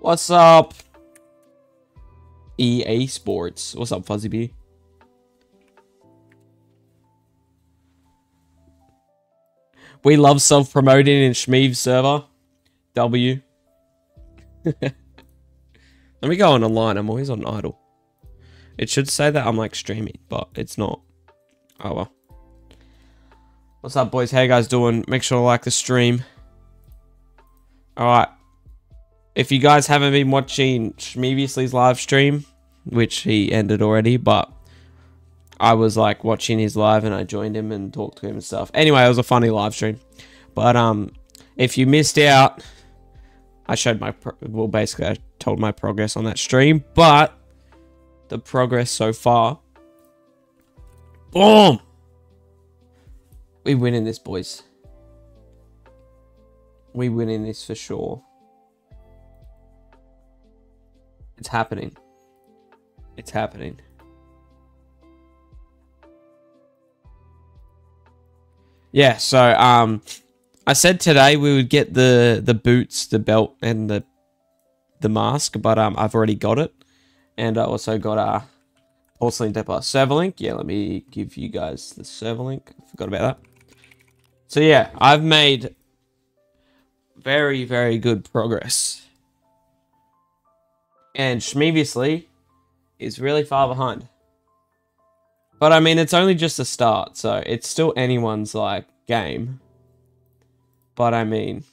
What's up? EA Sports. What's up, Fuzzy B? We love self-promoting in Shmeev server. W. Let me go on online. I'm always on idle. It should say that I'm like streaming, but it's not. Oh well. What's up, boys? How you guys doing? Make sure to like the stream. Alright. If you guys haven't been watching Shmeviously's live stream, which he ended already, but I was like watching his live and I joined him and talked to him and stuff. Anyway, it was a funny live stream. But um, if you missed out, I showed my well, basically I told my progress on that stream, but the progress so far, boom, we win in this, boys. We win in this for sure. It's happening. It's happening. Yeah, so um I said today we would get the the boots, the belt and the the mask, but um I've already got it. And I also got a porcelain depot server link. Yeah, let me give you guys the server link. Forgot about that. So yeah, I've made very, very good progress. And Shmeviously is really far behind. But I mean, it's only just a start, so it's still anyone's like game. But I mean,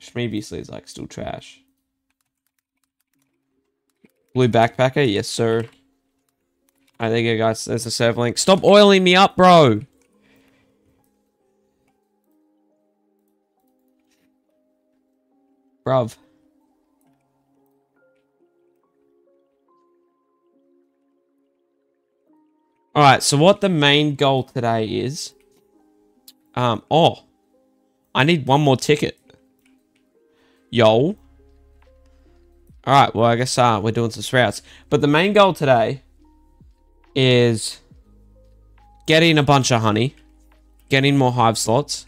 Shmeviously is like still trash. Blue backpacker, yes sir. I think you guys. There's a server link. Stop oiling me up, bro. Bruv. Alright, so what the main goal today is... Um, oh. I need one more ticket. Yo. Alright, well, I guess uh, we're doing some sprouts. But the main goal today is getting a bunch of honey, getting more hive slots,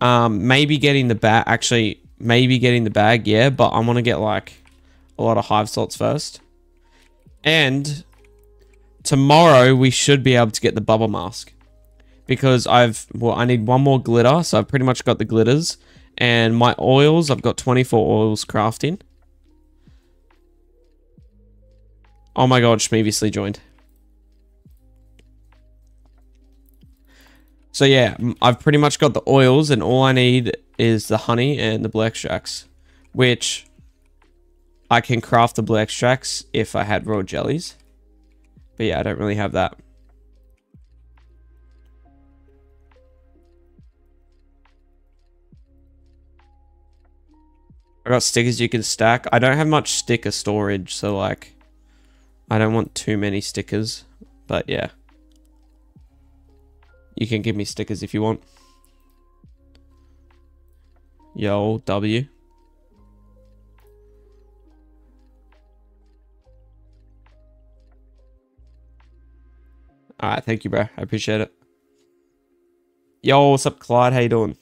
um, maybe getting the bag. Actually, maybe getting the bag, yeah, but I want to get like a lot of hive slots first. And tomorrow we should be able to get the bubble mask. Because I've well I need one more glitter so I've pretty much got the glitters. And my oils I've got 24 oils crafting. Oh my god Shmeviously joined. So yeah I've pretty much got the oils and all I need is the honey and the black extracts which I can craft the blue extracts if I had raw jellies but yeah, I don't really have that. I got stickers you can stack. I don't have much sticker storage, so like, I don't want too many stickers, but yeah. You can give me stickers if you want. Yo, W. Alright, thank you, bro. I appreciate it. Yo, what's up, Clyde? How you doing?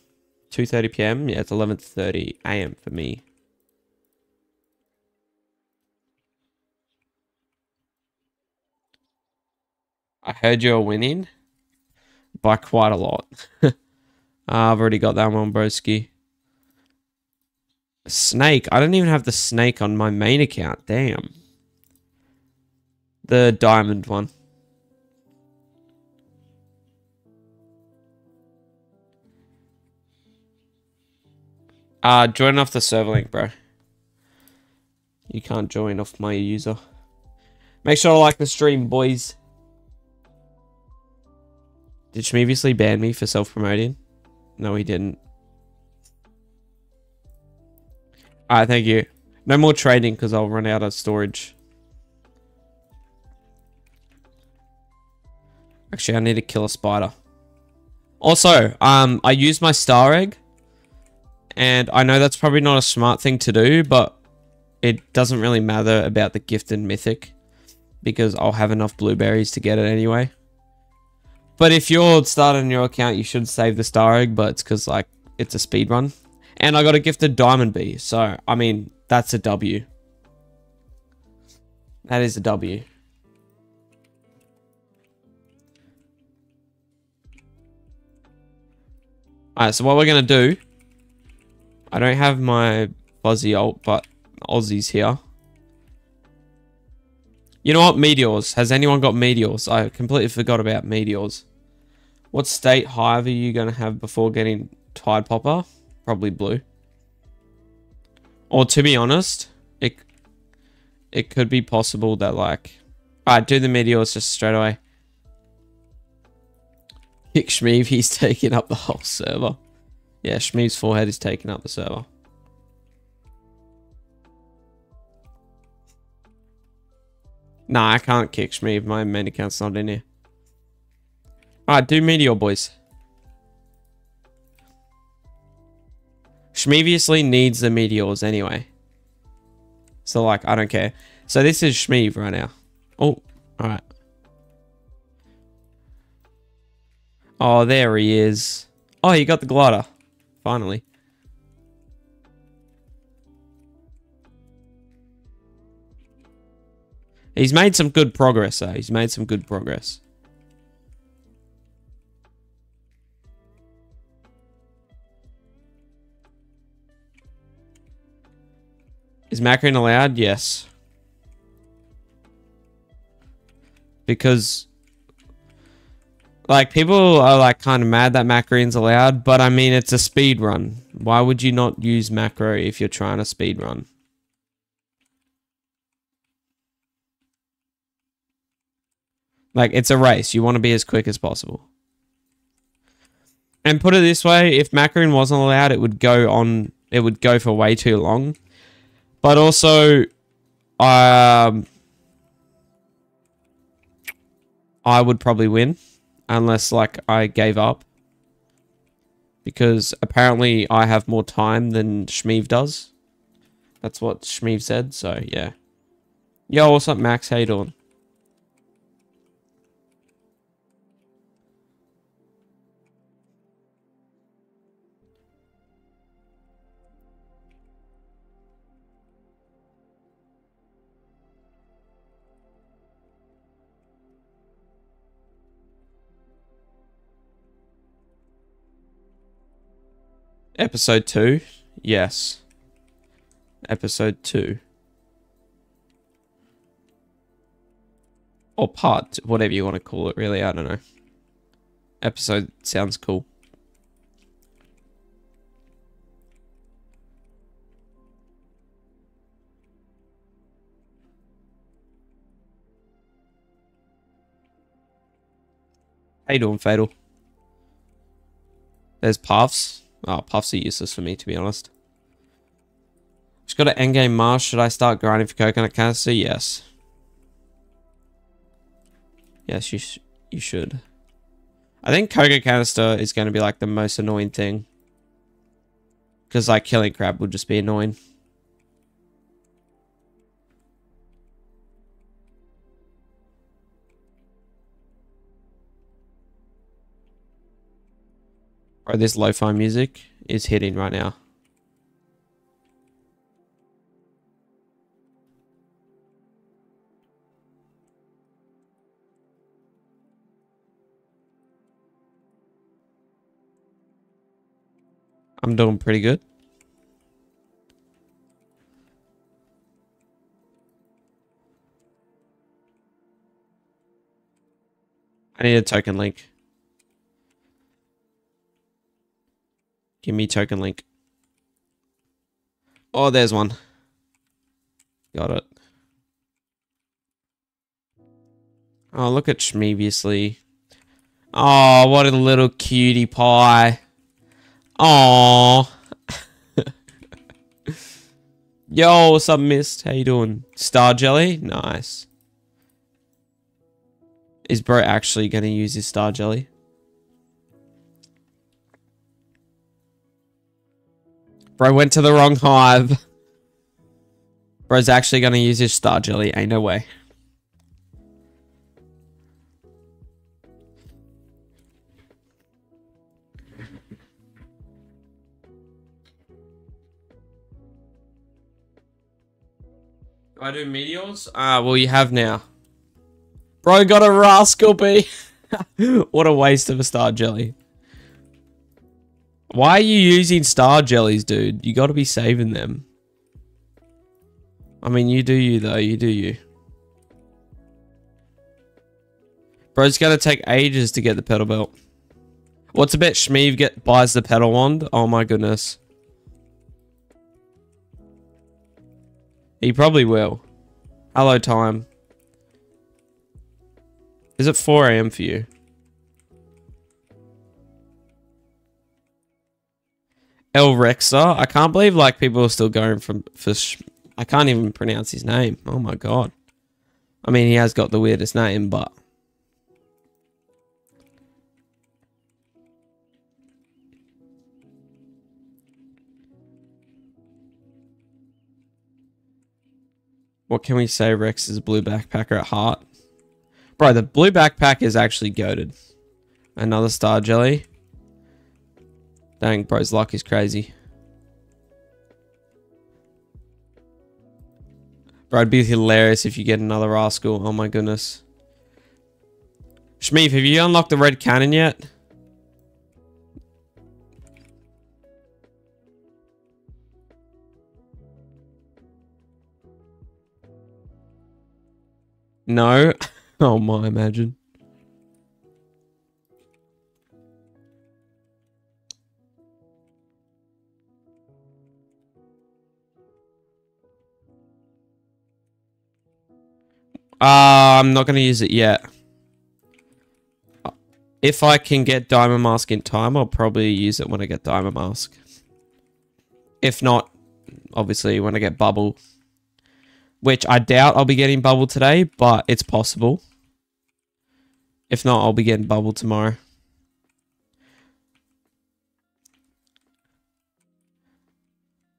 2.30 p.m.? Yeah, it's 11.30 a.m. for me. I heard you're winning by quite a lot. Ah, I've already got that one, broski. Snake. I don't even have the snake on my main account. Damn. The diamond one. Uh, join off the server link, bro. You can't join off my user. Make sure to like the stream, boys. Did Shmeviously ban me for self-promoting? No, he didn't. Alright, thank you. No more trading because I'll run out of storage. Actually, I need to kill a spider. Also, um, I used my star egg and I know that's probably not a smart thing to do, but it doesn't really matter about the gifted mythic because I'll have enough blueberries to get it anyway. But if you're starting your account, you should save the star egg, but it's because like it's a speed run. And I got a gifted diamond bee. So, I mean, that's a W. That is a W. Alright, so what we're going to do... I don't have my fuzzy ult, but Aussie's here. You know what? Meteors. Has anyone got meteors? I completely forgot about meteors. What state hive are you going to have before getting Tide Popper? Probably blue. Or to be honest, it it could be possible that like... Alright, do the meteors just straight away. Pick Shmeev, he's taking up the whole server. Yeah, Shmeev's forehead is taking up the server. Nah, I can't kick Shmeev. My main account's not in here. Alright, do Meteor, boys. Shmeviously needs the Meteors anyway. So, like, I don't care. So, this is Shmeev right now. Oh, alright. Oh, there he is. Oh, you got the glider. Finally. He's made some good progress, though. He's made some good progress. Is Macron allowed? Yes. Because, like, people are, like, kind of mad that Macron's allowed, but, I mean, it's a speed run. Why would you not use macro if you're trying to speed run? Like, it's a race. You want to be as quick as possible. And put it this way, if Macaroon wasn't allowed, it would go on, it would go for way too long. But also, um, I would probably win. Unless, like, I gave up. Because apparently I have more time than Shmeev does. That's what Shmeev said, so yeah. Yo, what's up, Max? How you doing? Episode 2? Yes. Episode 2. Or part, whatever you want to call it, really. I don't know. Episode sounds cool. How you doing, Fatal? There's Puffs. Oh, Puffs are useless for me, to be honest. Just got an endgame Mars. Should I start grinding for coconut canister? Yes. Yes, you, sh you should. I think coconut canister is going to be like the most annoying thing. Because like killing crab would just be annoying. Bro, this lo-fi music is hitting right now. I'm doing pretty good. I need a token link. Give me token link. Oh, there's one. Got it. Oh, look at Shmeviously. Oh, what a little cutie pie. Oh. Yo, what's up, Mist? How you doing? Star Jelly? Nice. Is bro actually going to use his Star Jelly? Bro went to the wrong hive. Bro's actually going to use his star jelly. Ain't no way. Do I do meteors? Ah, well, you have now. Bro got a rascal bee. what a waste of a star jelly. Why are you using star jellies, dude? You got to be saving them. I mean, you do you, though. You do you. Bro, it's going to take ages to get the petal belt. What's a bet Shmeev get buys the petal wand? Oh my goodness. He probably will. Hello, time. Is it 4 a.m. for you? El Rexa. I can't believe like people are still going from for. I can't even pronounce his name. Oh my god. I mean, he has got the weirdest name, but. What can we say? Rex is blue backpacker at heart. Bro, the blue backpack is actually goaded. Another star jelly. Dang, bro's luck is crazy. Bro, it'd be hilarious if you get another rascal. Oh my goodness. Shmeev, have you unlocked the red cannon yet? No. oh my, imagine. Uh, I'm not going to use it yet. If I can get Diamond Mask in time, I'll probably use it when I get Diamond Mask. If not, obviously when I get Bubble. Which I doubt I'll be getting Bubble today, but it's possible. If not, I'll be getting Bubble tomorrow.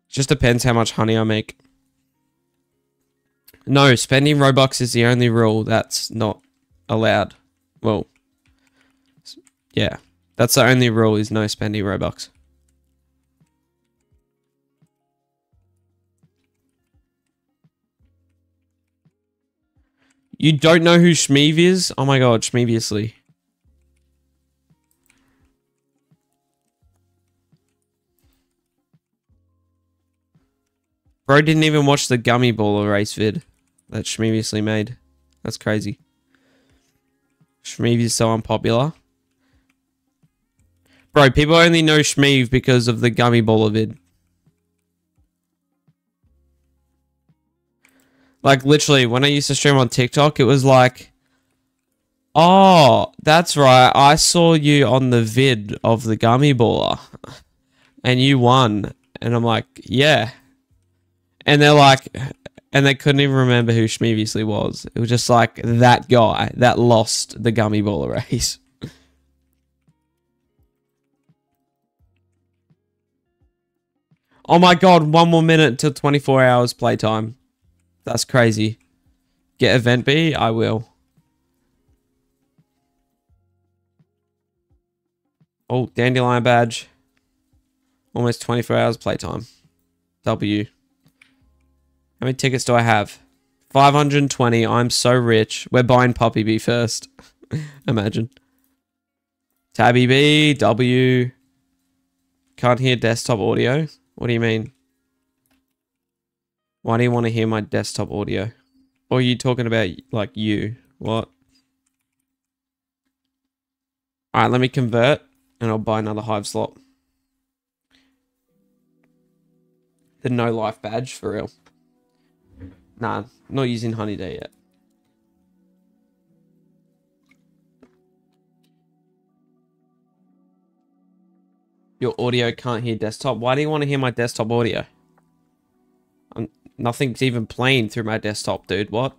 Just depends how much honey I make. No, spending Robux is the only rule that's not allowed. Well, yeah. That's the only rule is no spending Robux. You don't know who Shmeev is? Oh my god, Shmeviously. Bro didn't even watch the gummy baller race vid that Shmeviously made. That's crazy. Shmeev is so unpopular. Bro, people only know Shmeev because of the gummy baller vid. Like, literally, when I used to stream on TikTok, it was like, Oh, that's right. I saw you on the vid of the gummy baller. And you won. And I'm like, yeah. And they're like, and they couldn't even remember who Shmeviously was. It was just like that guy that lost the gummy baller race. oh my god, one more minute till 24 hours playtime. That's crazy. Get event B? I will. Oh, Dandelion badge. Almost 24 hours playtime. W. How many tickets do I have? 520. I'm so rich. We're buying Puppy B first. Imagine. Tabby B, W. Can't hear desktop audio. What do you mean? Why do you want to hear my desktop audio? Or are you talking about, like, you? What? Alright, let me convert, and I'll buy another Hive slot. The no life badge, for real. Nah, not using Honey Day yet. Your audio can't hear desktop. Why do you want to hear my desktop audio? I'm, nothing's even playing through my desktop, dude. What?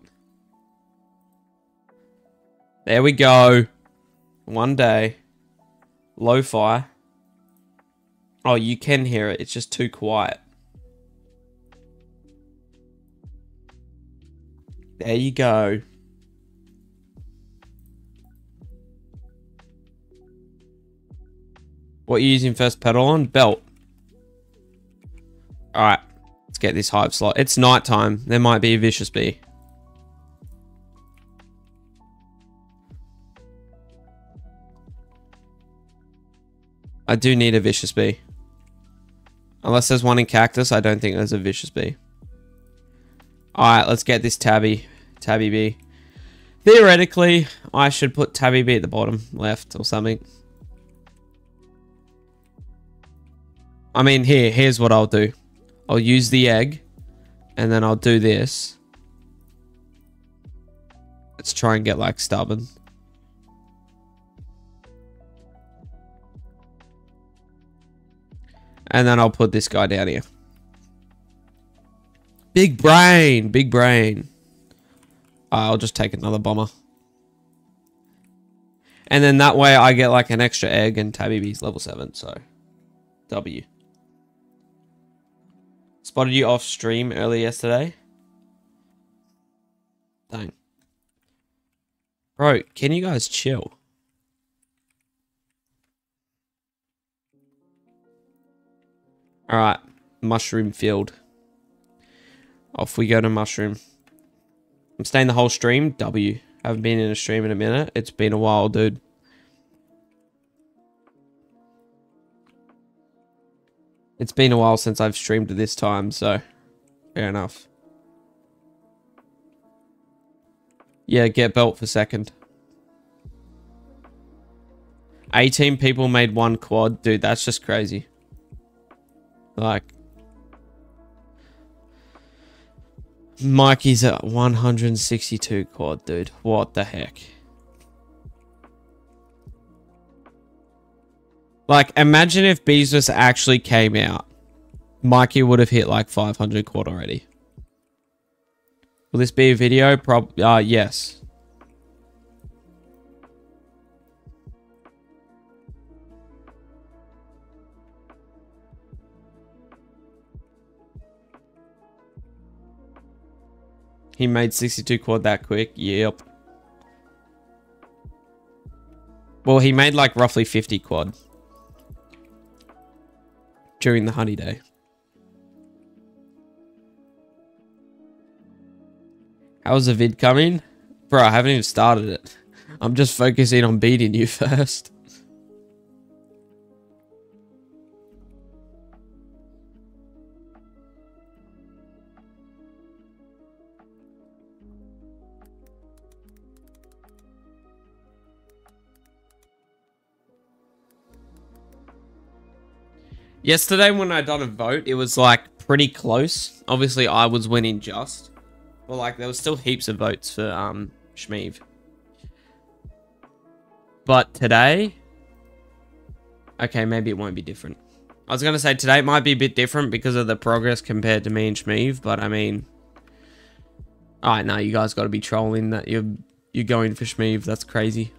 There we go. One day. Lo-fi. Oh, you can hear it. It's just too quiet. There you go. What are you using first petal on? Belt. Alright. Let's get this hive slot. It's nighttime. There might be a vicious bee. I do need a vicious bee. Unless there's one in cactus, I don't think there's a vicious bee. Alright, let's get this tabby. Tabby B. Theoretically, I should put tabby B at the bottom left or something. I mean, here, here's what I'll do. I'll use the egg, and then I'll do this. Let's try and get, like, stubborn. And then I'll put this guy down here. Big brain, big brain. I'll just take another bomber. And then that way I get like an extra egg and Tabby B's level 7, so W. Spotted you off stream early yesterday. Dang. Bro, can you guys chill? Alright, mushroom field. Off we go to mushroom. I'm staying the whole stream. W. Haven't been in a stream in a minute. It's been a while, dude. It's been a while since I've streamed at this time, so fair enough. Yeah, get belt for second. 18 people made one quad. Dude, that's just crazy. Like, Mikey's at 162 quad, dude. What the heck? Like, imagine if Beesmas actually came out. Mikey would have hit like 500 quad already. Will this be a video? Prob uh, yes. He made 62 quad that quick. Yep. Well, he made like roughly 50 quad. During the honey day. How's the vid coming? Bro, I haven't even started it. I'm just focusing on beating you first. Yesterday when I done a vote, it was like pretty close. Obviously, I was winning just. But like, there was still heaps of votes for um Shmeev. But today... Okay, maybe it won't be different. I was going to say today might be a bit different because of the progress compared to me and Shmeev. But I mean... Alright, now you guys got to be trolling that you're, you're going for Shmeev. That's crazy.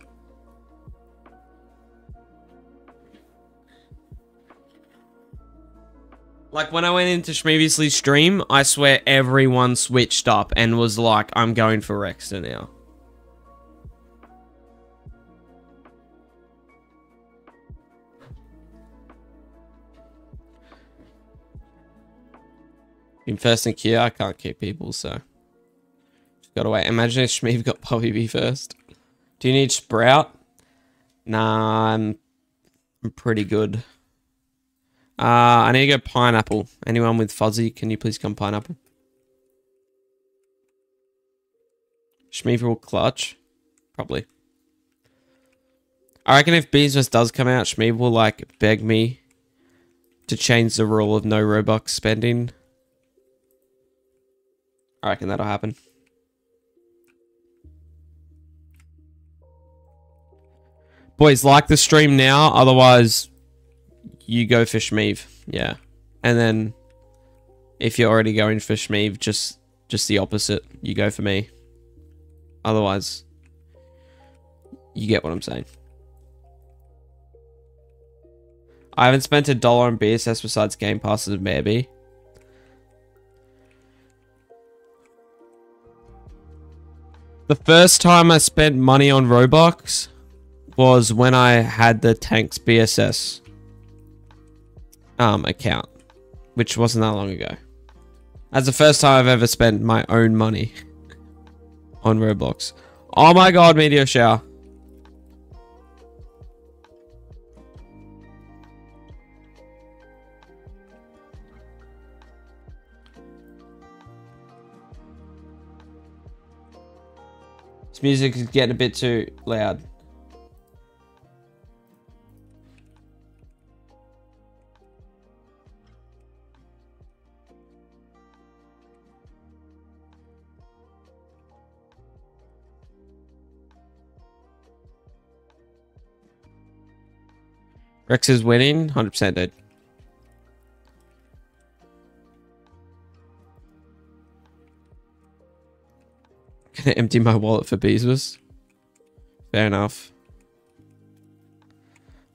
Like when I went into Shmeviously's stream, I swear everyone switched up and was like, I'm going for Rexta now. In first in queue, I can't keep people, so. Just gotta wait. Imagine if Shmeev got Poppy B first. Do you need Sprout? Nah, I'm, I'm pretty good. Uh, I need to go pineapple. Anyone with fuzzy, can you please come pineapple? Shmeever will clutch. Probably. I reckon if Beesmas does come out, Shmeev will like beg me to change the rule of no Robux spending. I reckon that'll happen. Boys, like the stream now, otherwise you go for Shmeev, yeah. And then if you're already going for Shmeev, just just the opposite. You go for me. Otherwise, you get what I'm saying. I haven't spent a dollar on BSS besides Game Passes maybe. The first time I spent money on Robux was when I had the Tanks BSS um, account, which wasn't that long ago. That's the first time I've ever spent my own money on Roblox. Oh my god, meteor shower. This music is getting a bit too loud. Rex is winning, 100% dead. Gonna empty my wallet for Beesmas. Fair enough.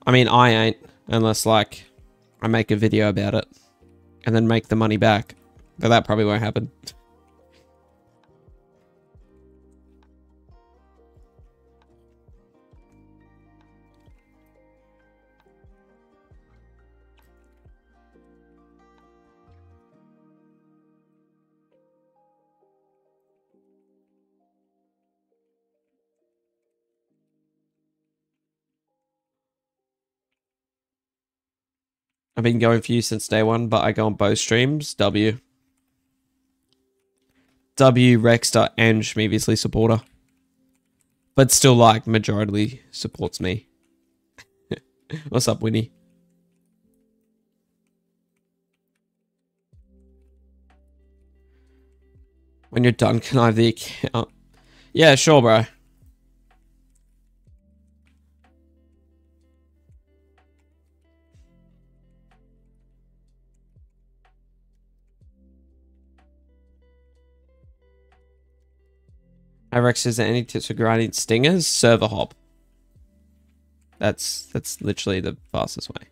I mean, I ain't, unless, like, I make a video about it. And then make the money back. But that probably won't happen. I've been going for you since day one, but I go on both streams. W. W, Rexta, and Shmeviously supporter. But still, like, majority supports me. What's up, Winnie? When you're done, can I have the account? Yeah, sure, bro. Rex is there any tips for grinding stingers? Server hop. That's that's literally the fastest way.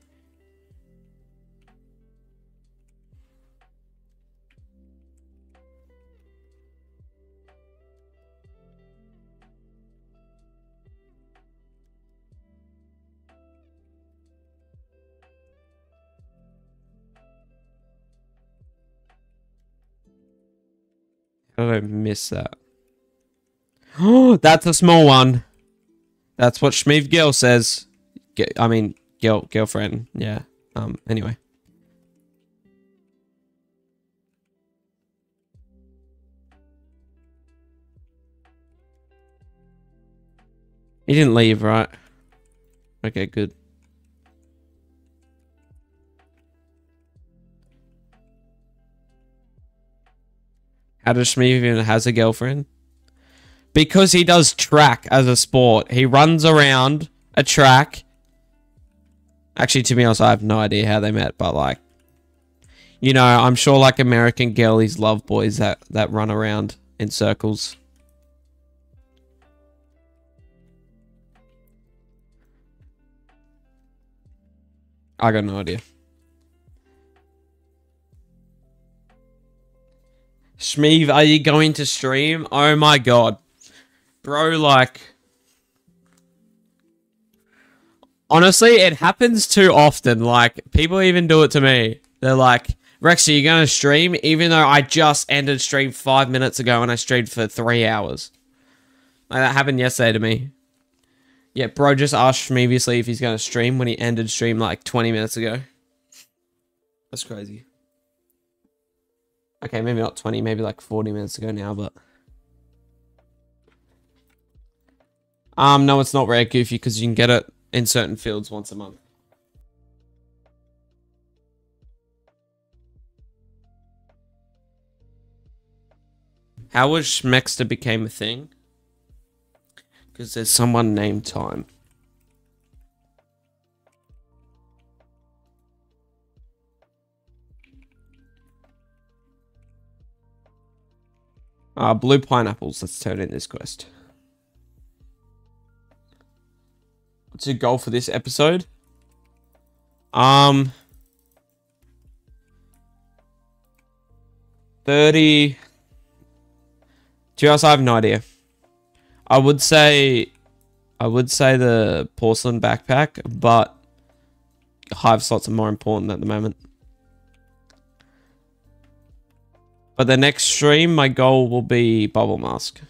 How did I miss that? Oh, that's a small one. That's what Shmeev Gill says. I mean, Gill, girlfriend. Yeah. Um, anyway. He didn't leave, right? Okay, good. How does Shmeev even has a girlfriend? Because he does track as a sport. He runs around a track. Actually, to be honest, I have no idea how they met, but like, you know, I'm sure like American girlies love boys that, that run around in circles. I got no idea. Shmeev, are you going to stream? Oh my god. Bro, like... Honestly, it happens too often. Like, people even do it to me. They're like, Rex, are you going to stream? Even though I just ended stream five minutes ago and I streamed for three hours. Like, that happened yesterday to me. Yeah, bro just asked me obviously if he's going to stream when he ended stream like 20 minutes ago. That's crazy. Okay, maybe not 20, maybe like 40 minutes ago now, but... Um, no, it's not rare goofy because you can get it in certain fields once a month. How was Schmexter became a thing? Because there's someone named Time. Uh, blue pineapples. Let's turn in this quest. What's your goal for this episode? Um, 30. To honest, I have no idea. I would say, I would say the porcelain backpack, but hive slots are more important at the moment. But the next stream, my goal will be Bubble Mask.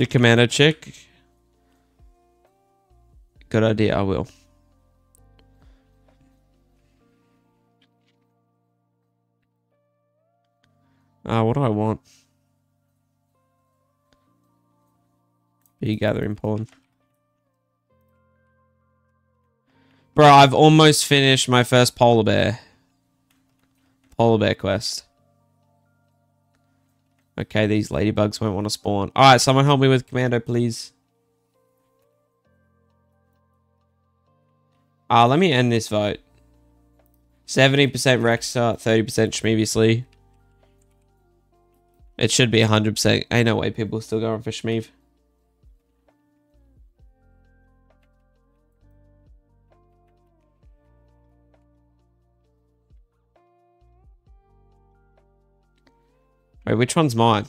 Do Commando Chick. Good idea, I will. Uh, what do I want? Bee gathering pollen. Bro, I've almost finished my first polar bear. Polar bear quest. Okay, these ladybugs won't want to spawn. Alright, someone help me with commando, please. Ah, uh, let me end this vote. 70% Rexta, 30% Shmeviously. It should be 100%. Ain't no way people are still going for Schmeev. Wait, which one's mine?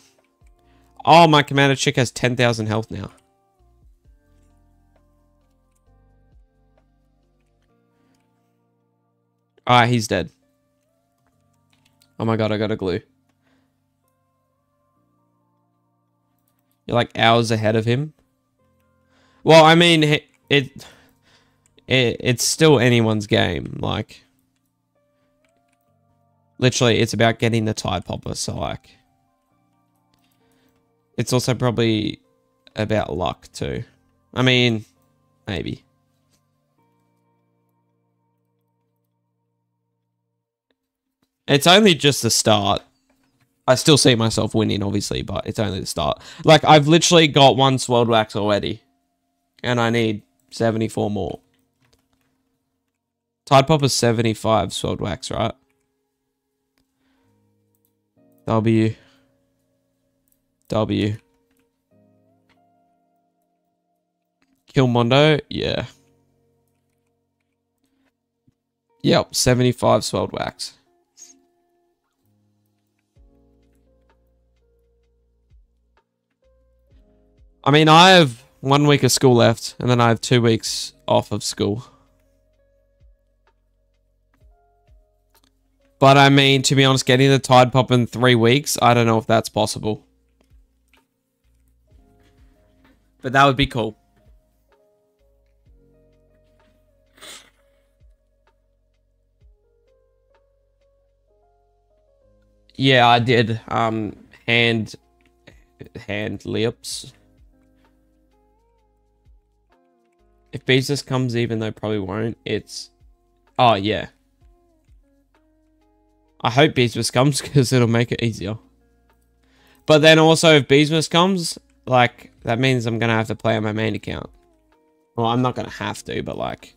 Oh, my commando chick has 10,000 health now. Ah, he's dead. Oh my god, I got a glue. You're like hours ahead of him. Well, I mean, it, it, it it's still anyone's game. Like, literally, it's about getting the Tide Popper. So, like, it's also probably about luck too. I mean, maybe. It's only just the start. I still see myself winning, obviously, but it's only the start. Like, I've literally got one Swirled Wax already. And I need 74 more. Tide Popper's 75 Swirled Wax, right? W. W. Kill Mondo, yeah. Yep, 75 Swirled Wax. I mean, I have one week of school left, and then I have two weeks off of school. But I mean, to be honest, getting the Tide Pop in three weeks, I don't know if that's possible. But that would be cool. Yeah, I did. Um, hand, hand lips. If Beesmas comes, even though probably won't, it's... Oh, yeah. I hope Beesmas comes because it'll make it easier. But then also if Beesmas comes, like, that means I'm going to have to play on my main account. Well, I'm not going to have to, but like...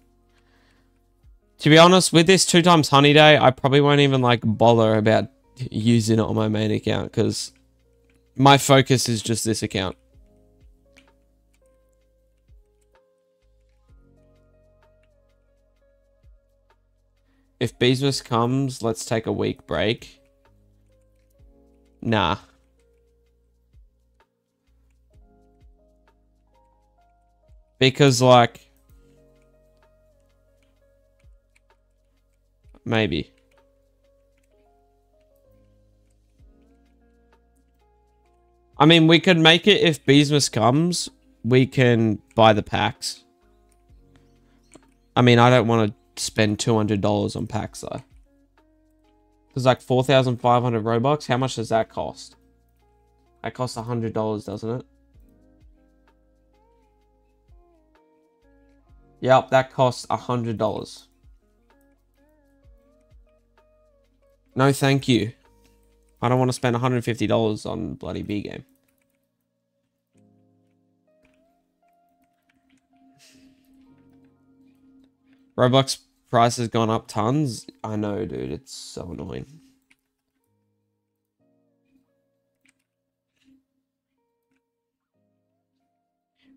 To be honest, with this two times honey day, I probably won't even like bother about using it on my main account because my focus is just this account. If Beesmas comes, let's take a week break. Nah. Because, like... Maybe. I mean, we could make it if Beesmas comes. We can buy the packs. I mean, I don't want to spend $200 on packs though. It's like 4,500 Robux. How much does that cost? That costs $100, doesn't it? Yep, that costs $100. No, thank you. I don't want to spend $150 on bloody B game. Roblox price has gone up tons. I know, dude. It's so annoying.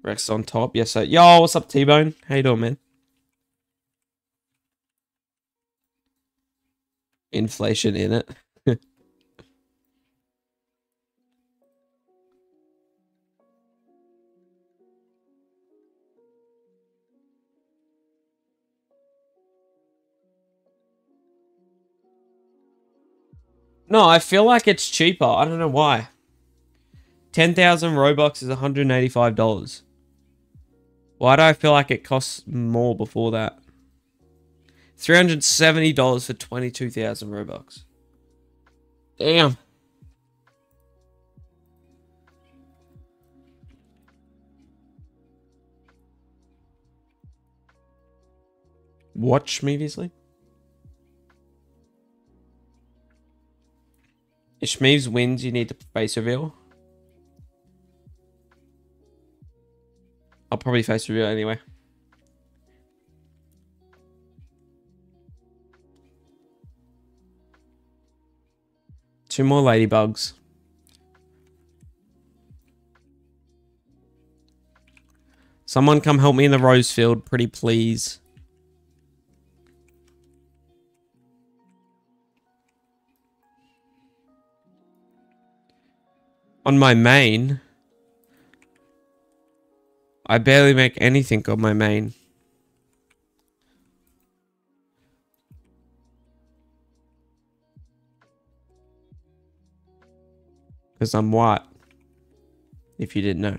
Rex on top. Yes, sir. Yo, what's up, T-Bone? How you doing, man? Inflation in it. No, I feel like it's cheaper. I don't know why. 10,000 Robux is $185. Why do I feel like it costs more before that? $370 for 22,000 Robux. Damn. Watch Shmeviously? If Schmeeves wins, you need to face reveal. I'll probably face reveal anyway. Two more ladybugs. Someone come help me in the rose field, pretty please. On my main, I barely make anything on my main. Because I'm white. If you didn't know.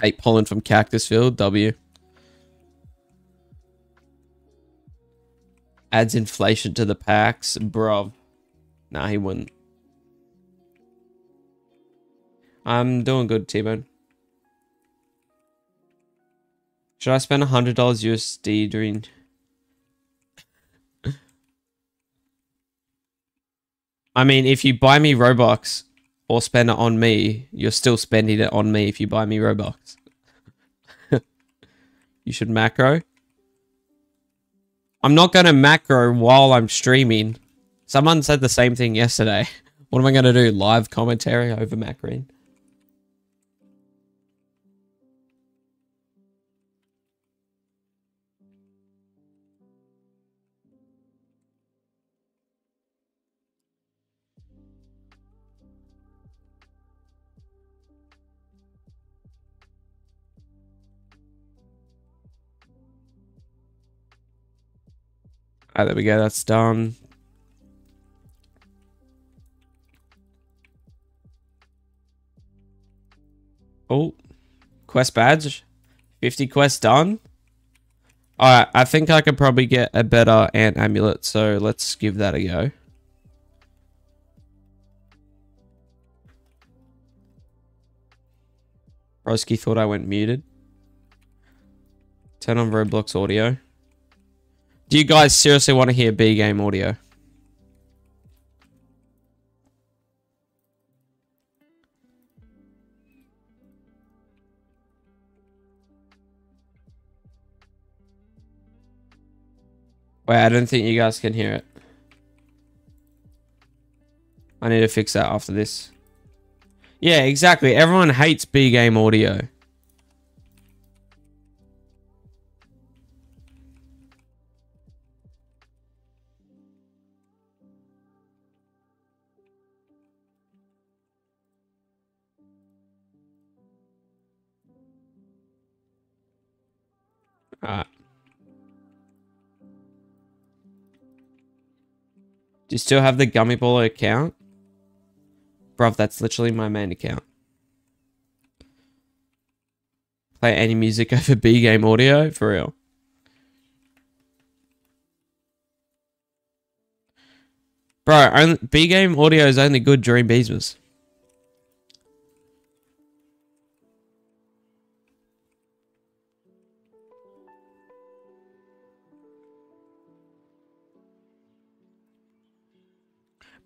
Hate pollen from Cactus Field, W. Adds inflation to the packs, bro. Nah, he wouldn't. I'm doing good, T-Bone. Should I spend $100 USD during... I mean, if you buy me Robux or spend it on me, you're still spending it on me if you buy me Robux. you should macro. I'm not going to macro while I'm streaming. Someone said the same thing yesterday. What am I going to do? Live commentary over macroing? Alright, there we go. That's done. Oh, quest badge. 50 quests done. Alright, I think I could probably get a better ant amulet, so let's give that a go. Broski thought I went muted. Turn on Roblox audio. Do you guys seriously want to hear Bee game audio? Wait, I don't think you guys can hear it. I need to fix that after this. Yeah, exactly. Everyone hates Bee game audio. Alright. Do you still have the Gummy Baller account? Bruv, that's literally my main account. Play any music over Bee game audio? For real. Bro, Bee game audio is only good during Beesmas.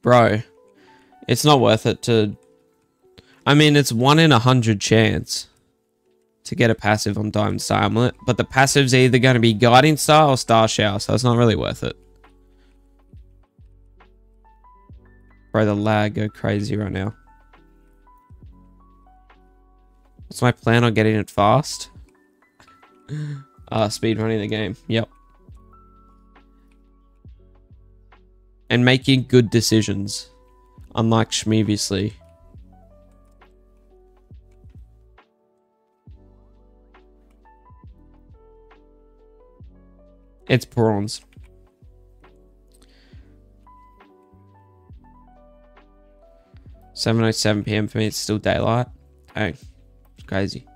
Bro, it's not worth it to... I mean, it's one in a hundred chance to get a passive on Diamond Star Amulet, but the passive's either going to be Guiding Star or Star Shower, so it's not really worth it. Bro, the lag go crazy right now. What's my plan on getting it fast? uh, speed running the game. Yep. And making good decisions, unlike Shmeviously. It's prawns. Seven oh seven PM for me, it's still daylight. Oh, it's crazy.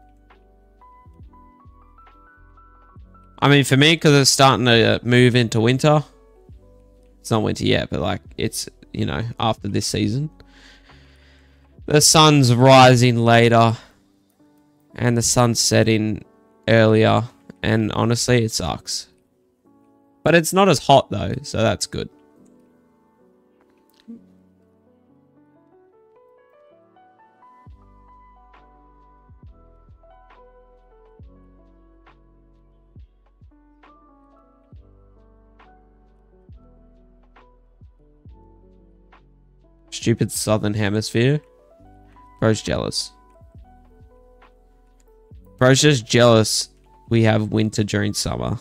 I mean, for me, because it's starting to move into winter. It's not winter yet, but like it's you know after this season. The sun's rising later, and the sun's setting earlier, and honestly, it sucks. But it's not as hot though, so that's good. Stupid southern hemisphere. Bro's jealous. Bro's just jealous we have winter during summer.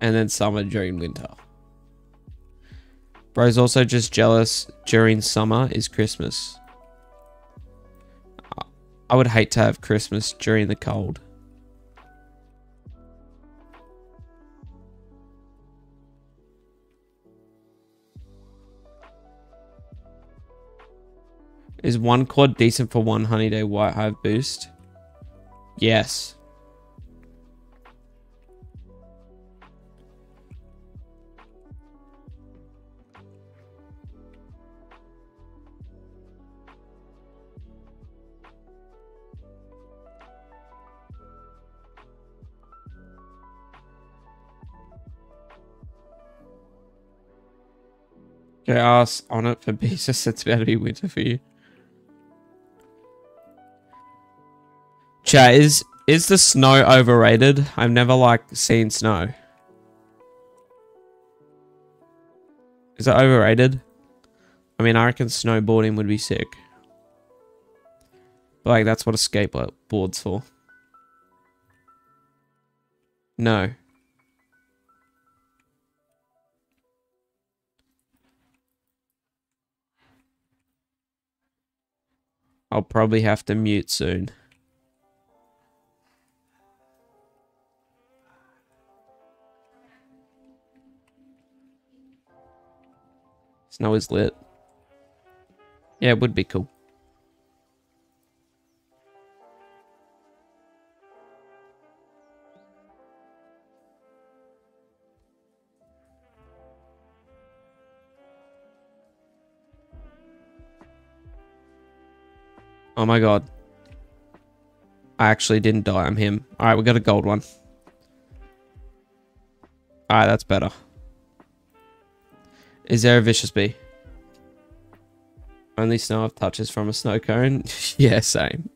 And then summer during winter. Bro's also just jealous during summer is Christmas. I would hate to have Christmas during the cold. Is one quad decent for one honey day white hive boost? Yes. Ass on it for Beezus. It's about to be winter for you. Chat, is is the snow overrated? I've never like seen snow. Is it overrated? I mean, I reckon snowboarding would be sick. But like, that's what a skateboard's for. No. I'll probably have to mute soon. Snow is lit. Yeah, it would be cool. Oh my god. I actually didn't die. I'm him. Alright, we got a gold one. Alright, that's better. Is there a vicious bee? Only snow I've touches from a snow cone? yeah, same.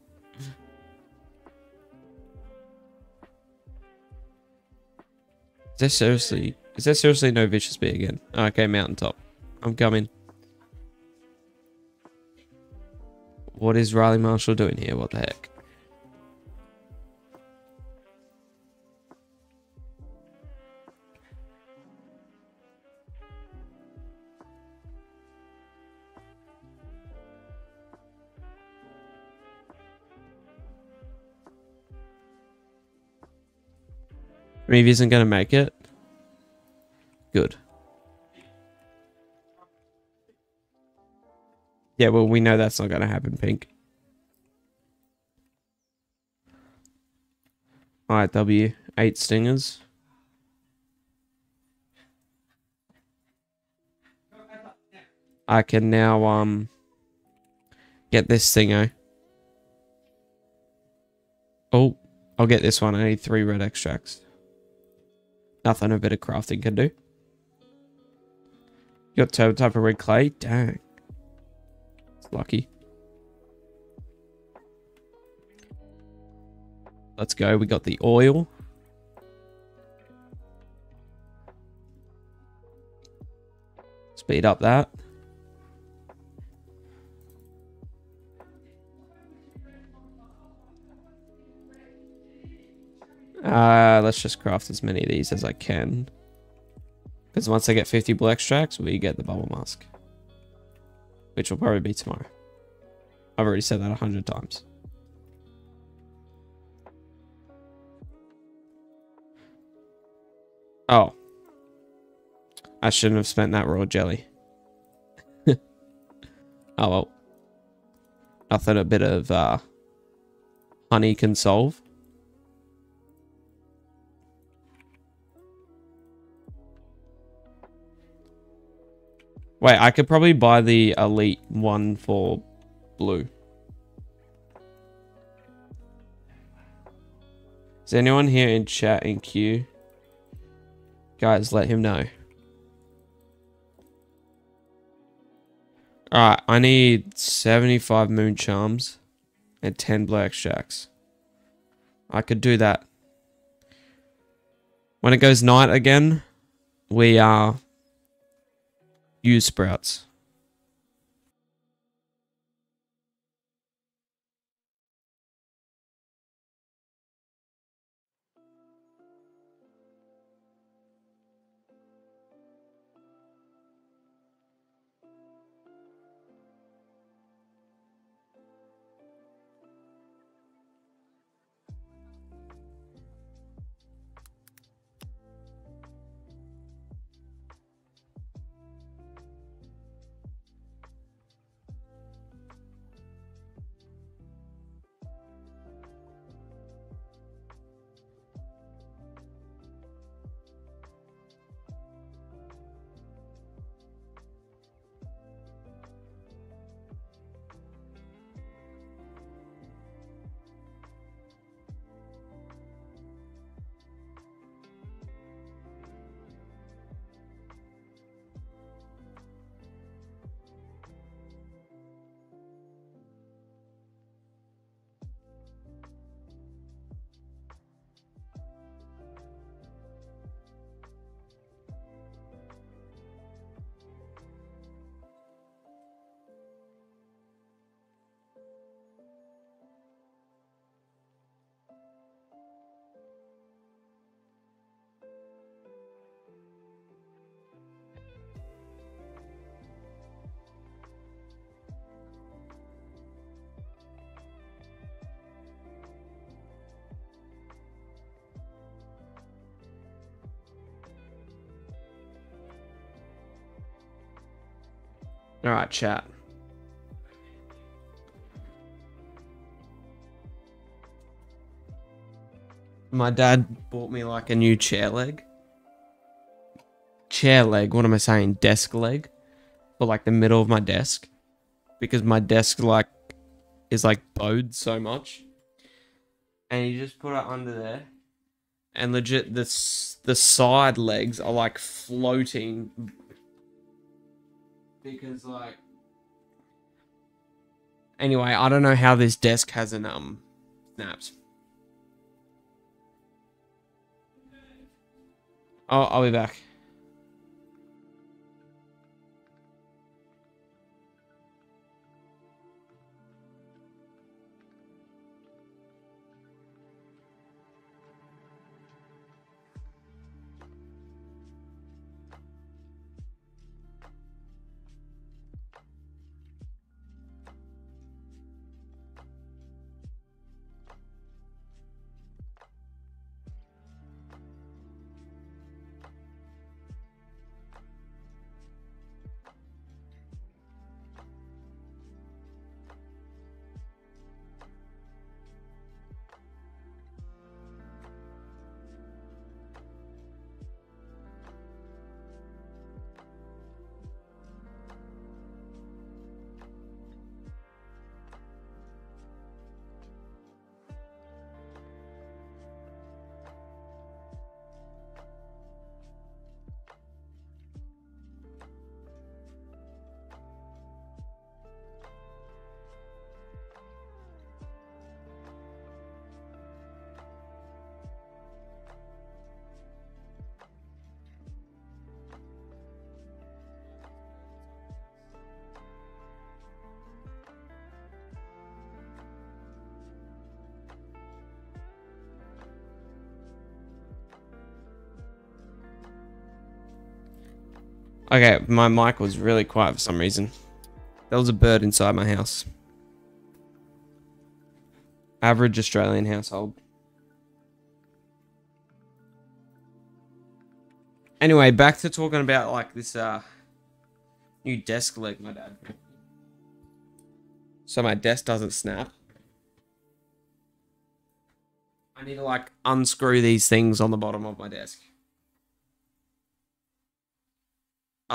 Is there seriously... Is there seriously no vicious bee again? Okay, mountaintop. I'm coming. What is Riley Marshall doing here? What the heck? Reeve isn't going to make it. Good. Yeah, well, we know that's not going to happen, Pink. Alright, W. Eight stingers. I can now, um, get this thingo. Oh, I'll get this one. I need three red extracts. Nothing a bit of crafting can do. You got turbo type of red clay? Dang. It's lucky. Let's go. We got the oil. Speed up that. Uh, let's just craft as many of these as I can. Because once I get 50 blue extracts, we get the bubble mask. Which will probably be tomorrow. I've already said that a hundred times. Oh. I shouldn't have spent that raw jelly. oh well. Nothing a bit of uh, honey can solve. Wait, I could probably buy the elite one for blue. Is anyone here in chat in queue? Guys, let him know. Alright, I need 75 moon charms and 10 black shacks. I could do that. When it goes night again, we are use sprouts. All right, chat. My dad bought me like a new chair leg. Chair leg, what am I saying? Desk leg. For like the middle of my desk. Because my desk like is like bowed so much. And you just put it under there. And legit the the side legs are like floating because like anyway i don't know how this desk hasn't um snapped oh i'll be back Okay, my mic was really quiet for some reason. There was a bird inside my house. Average Australian household. Anyway, back to talking about like this uh new desk leg my dad. So my desk doesn't snap. I need to like unscrew these things on the bottom of my desk.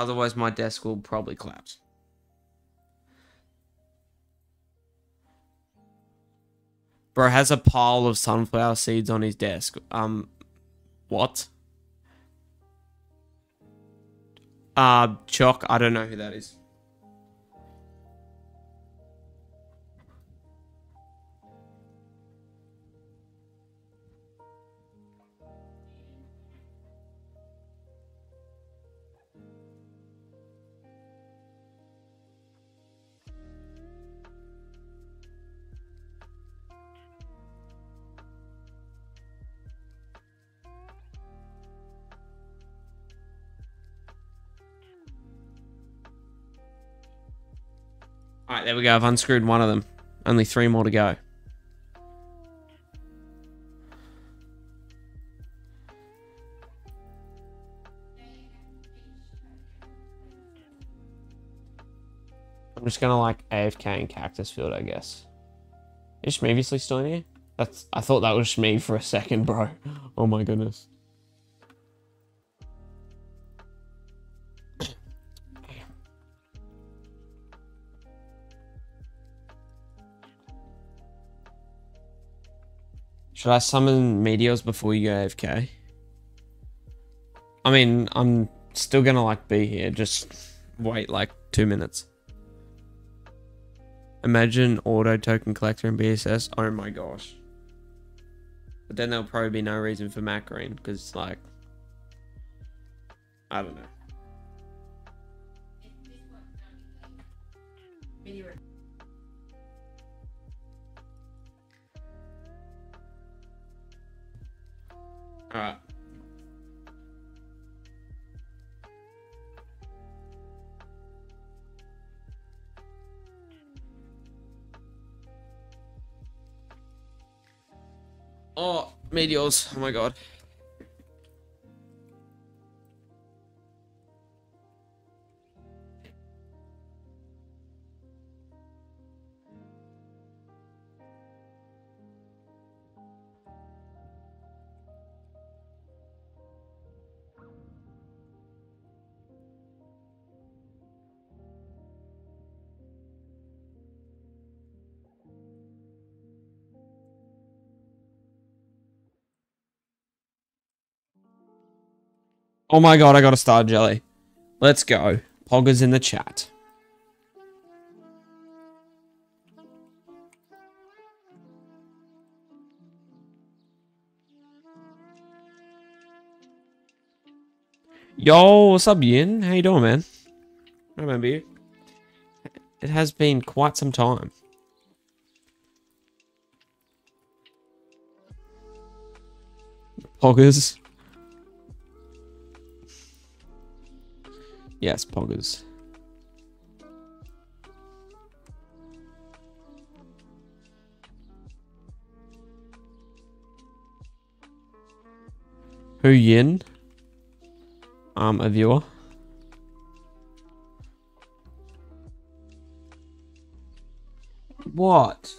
Otherwise my desk will probably collapse. Bro has a pile of sunflower seeds on his desk. Um, what? Uh, Choc, I don't know who that is. Alright, there we go. I've unscrewed one of them. Only three more to go. I'm just gonna like AFK in Cactus Field, I guess. Is Shmeviously still in here? That's I thought that was Shmee for a second, bro. Oh my goodness. Should I summon Meteors before you go AFK? I mean, I'm still gonna like be here. Just wait like two minutes. Imagine auto token collector in BSS. Oh my gosh. But then there'll probably be no reason for Macarene because it's like I don't know. Oh, meteors. Oh my god. Oh my god, I got a star jelly. Let's go. Pogger's in the chat. Yo, what's up, Yin? How you doing, man? I remember you. It has been quite some time. Poggers. Yes, poggers. Hu Yin. Um, a viewer. What?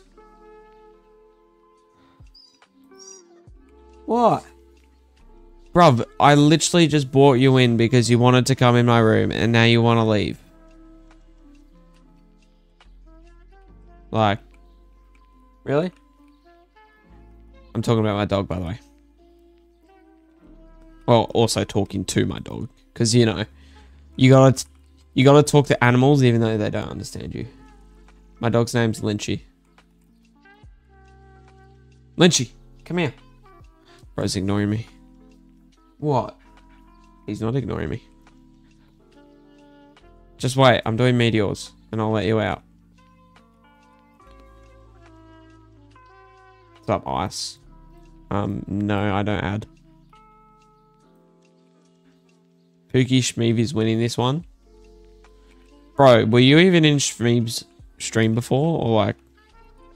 What? Bruv, I literally just brought you in because you wanted to come in my room and now you want to leave. Like, really? I'm talking about my dog, by the way. Well, also talking to my dog. Because, you know, you gotta, you gotta talk to animals even though they don't understand you. My dog's name's Lynchy. Lynchy, come here. Bro's ignoring me. What? He's not ignoring me. Just wait, I'm doing meteors, and I'll let you out. What's up, ice? Um, no, I don't add. Pookie Shmeevy's winning this one. Bro, were you even in Shmeev's stream before? Or like,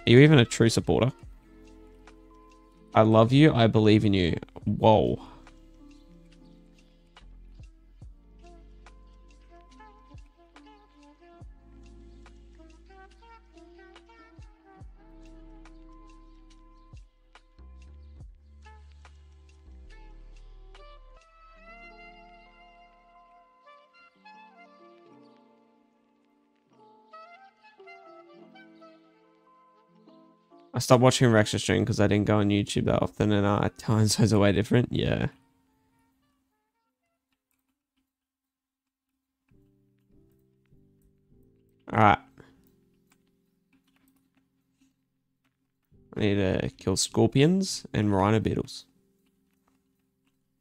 are you even a true supporter? I love you. I believe in you. Whoa. I stopped watching Rex's stream because I didn't go on YouTube that often and our time zones are way different. Yeah. Alright. I need to kill scorpions and rhino beetles.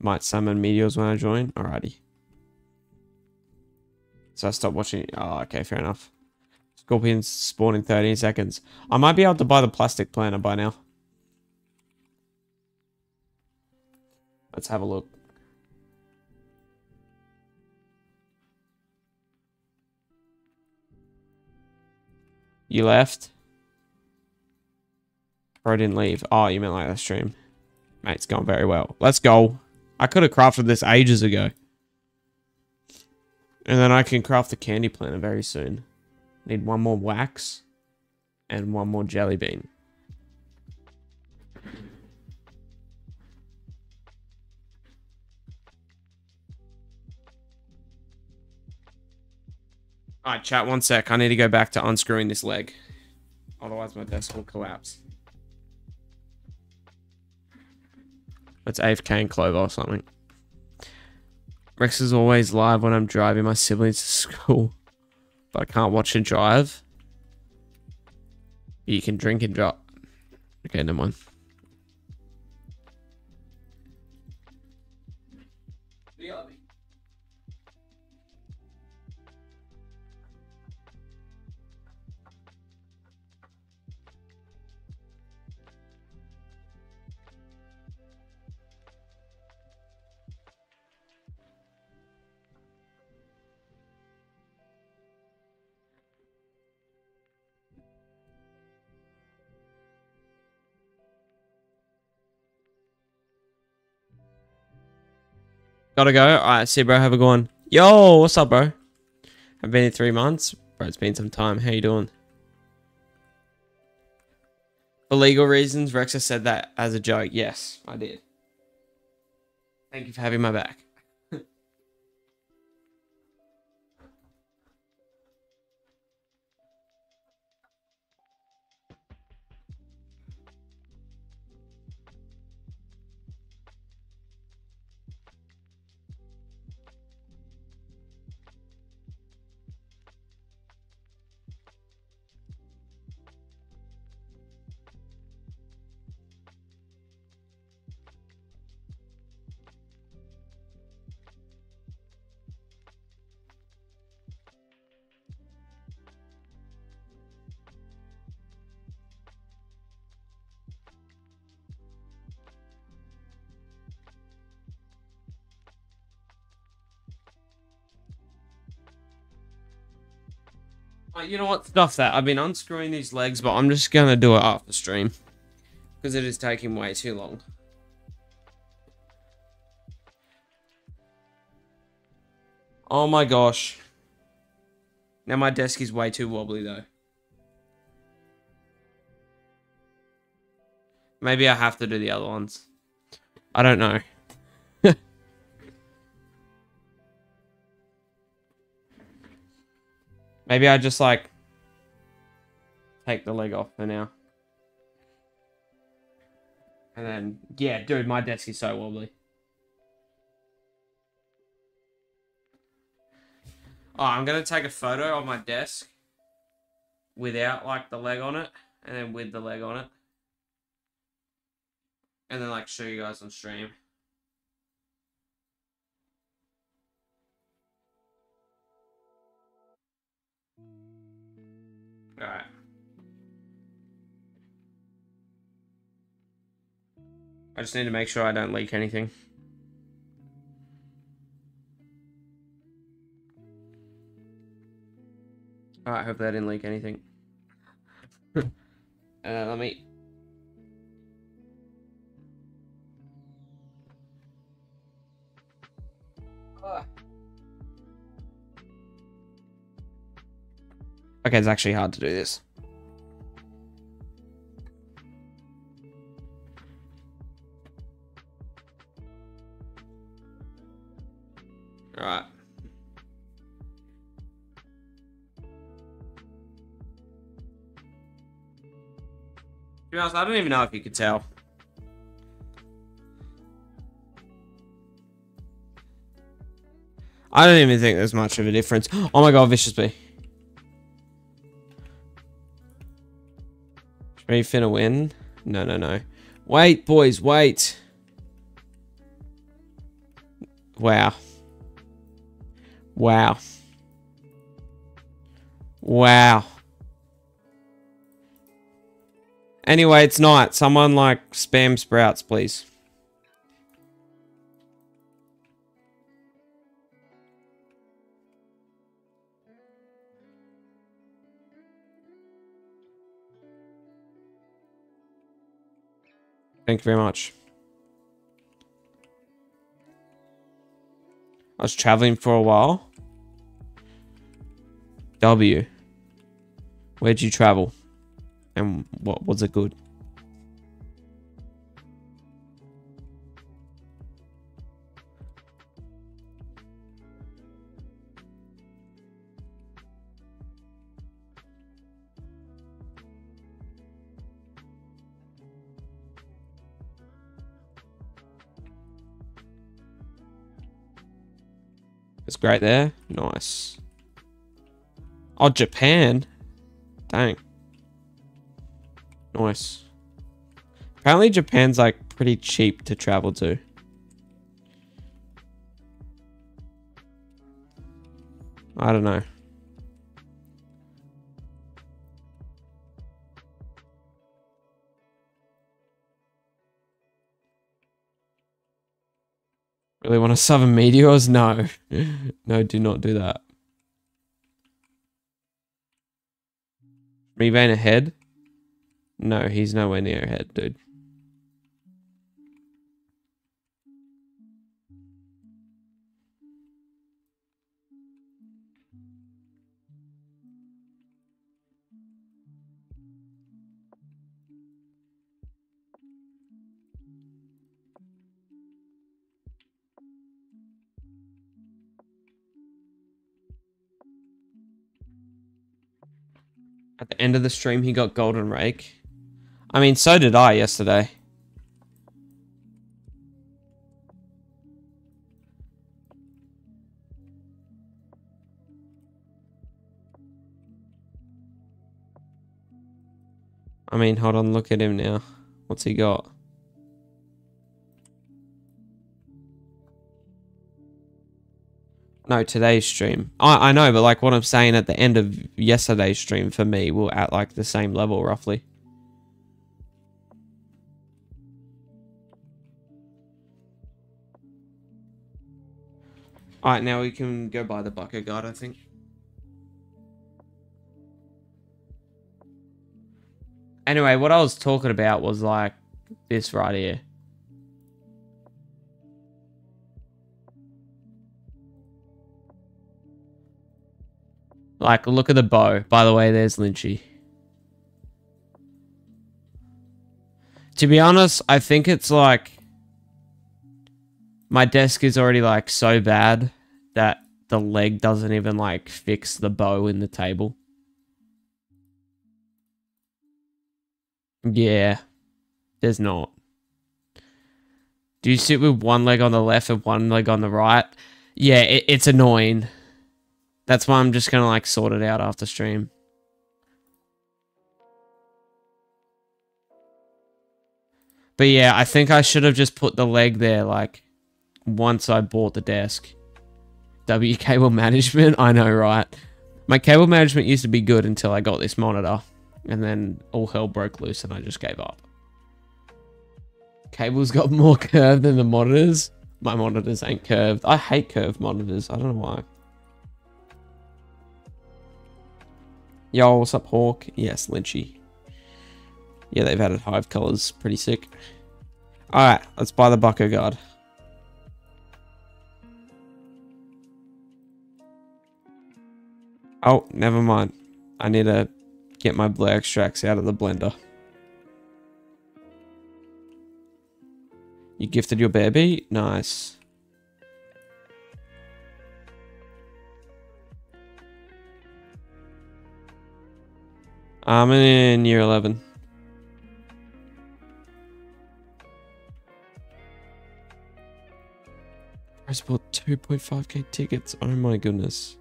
Might summon meteors when I join. Alrighty. So I stopped watching. Oh, okay, fair enough. Scorpions spawn in 13 seconds. I might be able to buy the plastic planter by now. Let's have a look. You left? I didn't leave. Oh, you meant like the stream. Mate, it's going very well. Let's go. I could have crafted this ages ago. And then I can craft the candy planter very soon. Need one more wax and one more jelly bean. Alright, chat, one sec. I need to go back to unscrewing this leg. Otherwise, my desk will collapse. It's AFK and Clover or something. Rex is always live when I'm driving my siblings to school. But I can't watch and drive. You can drink and drive. Okay, never mind. Gotta go. Alright, see you, bro. Have a good one. Yo, what's up, bro? I've been here three months. Bro, it's been some time. How you doing? For legal reasons, Rexta said that as a joke. Yes, I did. Thank you for having my back. You know what? Stuff that. I've been unscrewing these legs, but I'm just going to do it after stream. Because it is taking way too long. Oh my gosh. Now my desk is way too wobbly though. Maybe I have to do the other ones. I don't know. Maybe I just like take the leg off for now. And then, yeah, dude, my desk is so wobbly. Oh, I'm going to take a photo of my desk without like the leg on it and then with the leg on it. And then like show you guys on stream. Alright. I just need to make sure I don't leak anything. Alright, hope that didn't leak anything. uh, let me... Okay, it's actually hard to do this. Alright. be honest, I don't even know if you could tell. I don't even think there's much of a difference. Oh my god, Vicious Bee. Are you finna win? No, no, no. Wait, boys, wait. Wow. Wow. Wow. Anyway, it's night. Someone like spam sprouts, please. Thank you very much. I was traveling for a while. W. Where'd you travel? And what was it good? Great there. Nice. Oh, Japan. Dang. Nice. Apparently Japan's like pretty cheap to travel to. I don't know. Really want to summon meteors? No. no, do not do that. Revain ahead? No, he's nowhere near ahead, dude. End of the stream, he got Golden Rake. I mean, so did I yesterday. I mean, hold on, look at him now. What's he got? No, today's stream. I, I know, but like what I'm saying at the end of yesterday's stream for me, we're at like the same level roughly. Alright, now we can go buy the bucket guard, I think. Anyway, what I was talking about was like this right here. Like, look at the bow. By the way, there's Lynchy. To be honest, I think it's like... My desk is already like so bad that the leg doesn't even like fix the bow in the table. Yeah. There's not. Do you sit with one leg on the left and one leg on the right? Yeah, it, it's annoying. That's why I'm just gonna like sort it out after stream. But yeah, I think I should have just put the leg there like once I bought the desk. W cable management, I know, right? My cable management used to be good until I got this monitor. And then all hell broke loose and I just gave up. Cable's got more curve than the monitors. My monitors ain't curved. I hate curved monitors. I don't know why. Yo, what's up, Hawk? Yes, Lynchy. Yeah, they've added hive colors. Pretty sick. Alright, let's buy the Bucko Guard. Oh, never mind. I need to get my blue extracts out of the blender. You gifted your baby? Nice. I'm in year 11. I bought 2.5k tickets. Oh my goodness.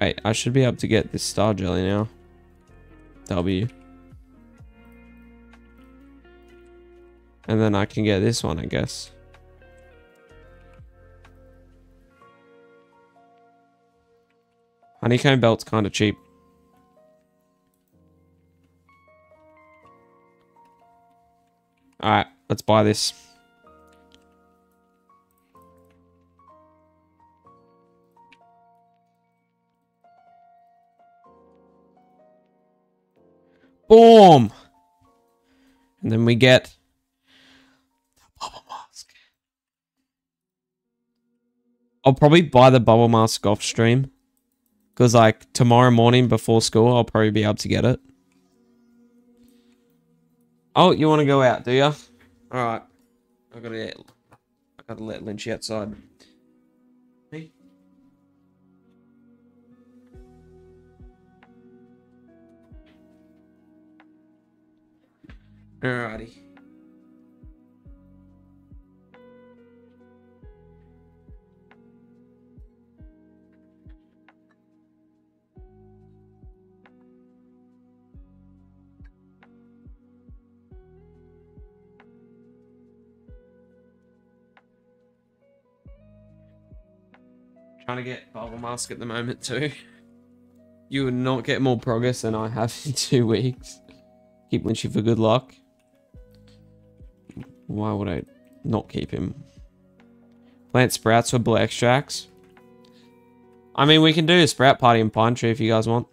Wait, I should be able to get this star jelly now. W. And then I can get this one, I guess. Honeycomb belt's kind of cheap. Alright, let's buy this. Boom! And then we get the bubble mask. I'll probably buy the bubble mask off stream. Because, like, tomorrow morning before school, I'll probably be able to get it. Oh, you want to go out, do you? Alright. I gotta I gotta let Lynchy outside. Alrighty. Trying to get bubble mask at the moment too. You will not get more progress than I have in two weeks. Keep Lynchy for good luck. Why would I not keep him? Plant sprouts for blue extracts. I mean, we can do a sprout party in Pine Tree if you guys want.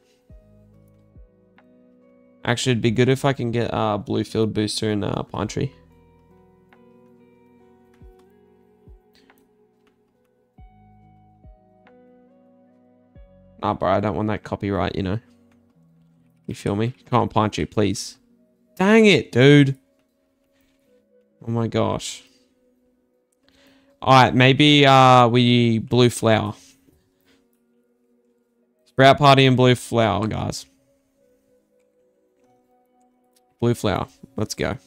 Actually, it'd be good if I can get a uh, blue field booster in uh, Pine Tree. Nah, bro, I don't want that copyright, you know. You feel me? Can't Pine you, please. Dang it, dude. Oh my gosh. Alright, maybe uh we blue flower. Sprout party and blue flower, guys. Blue flower. Let's go.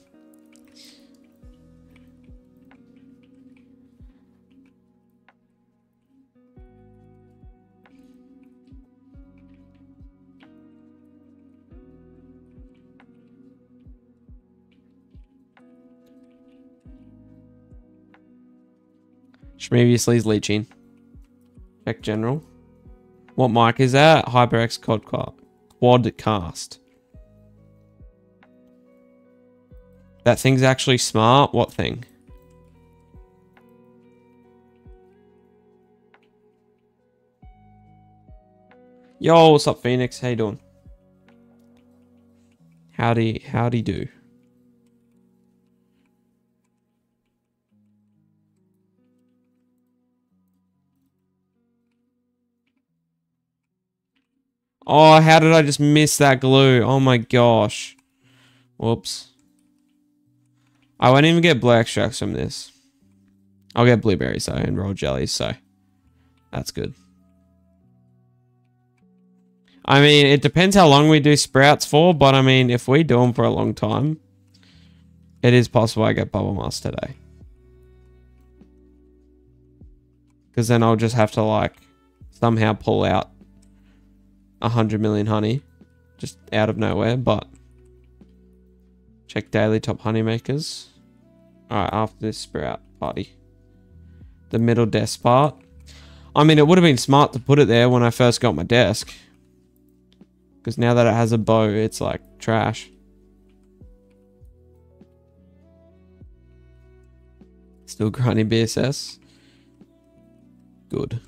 Previously is leeching. Check general. What mic is that? HyperX Quad Quadcast. That thing's actually smart. What thing? Yo, what's up, Phoenix? How you doing? Howdy, howdy do. Oh, how did I just miss that glue? Oh my gosh. Whoops. I won't even get black extracts from this. I'll get blueberries though and royal jellies, so that's good. I mean, it depends how long we do sprouts for, but I mean, if we do them for a long time, it is possible I get bubble mask today. Because then I'll just have to like somehow pull out 100 million honey just out of nowhere, but check daily top honey makers. Alright, after this sprout party. The middle desk part. I mean, it would have been smart to put it there when I first got my desk. Because now that it has a bow, it's like trash. Still grinding BSS. Good.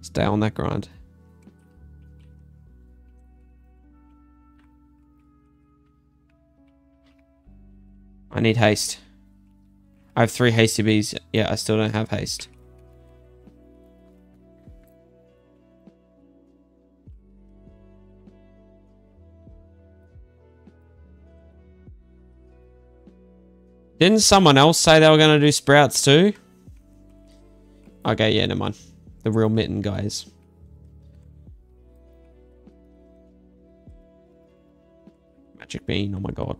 Stay on that grind. I need haste. I have three hasty bees. Yeah, I still don't have haste. Didn't someone else say they were going to do sprouts too? Okay, yeah, never mind. The real mitten guys. Magic bean, oh my god.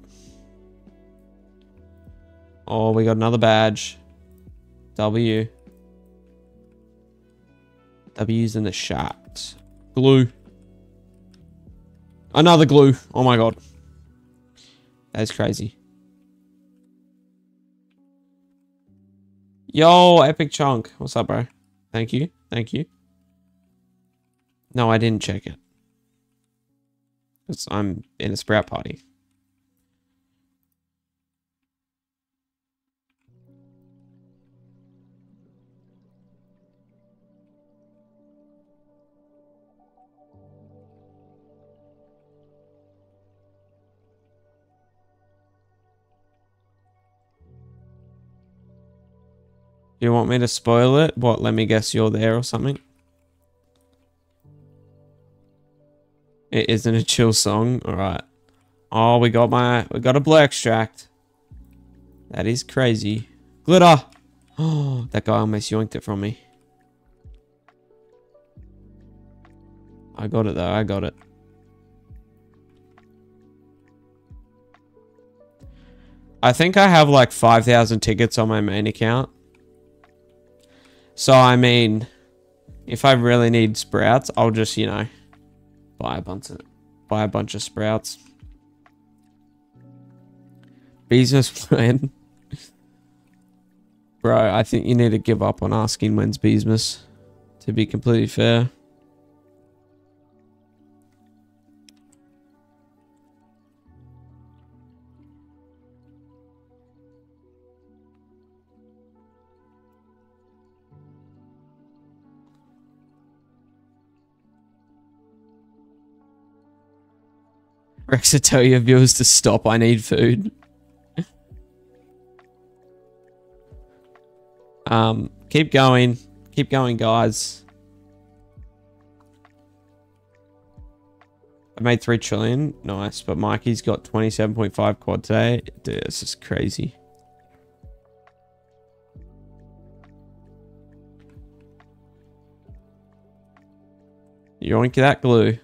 Oh, we got another badge. W. W's in the chat. Glue. Another glue. Oh my god. That's crazy. Yo, Epic Chunk. What's up, bro? Thank you. Thank you. No, I didn't check it. I'm in a sprout party. You want me to spoil it? What, let me guess you're there or something? It isn't a chill song. Alright. Oh, we got my... We got a blue extract. That is crazy. Glitter! Oh, that guy almost yoinked it from me. I got it though. I got it. I think I have like 5,000 tickets on my main account. So, I mean, if I really need sprouts, I'll just, you know, buy a bunch of, buy a bunch of sprouts. Business plan. Bro, I think you need to give up on asking when's business. To be completely fair. Rexta, tell your viewers to stop. I need food. um, keep going. Keep going, guys. I made 3 trillion. Nice. But Mikey's got 27.5 quad today. Dude, this is crazy. Yoink that glue.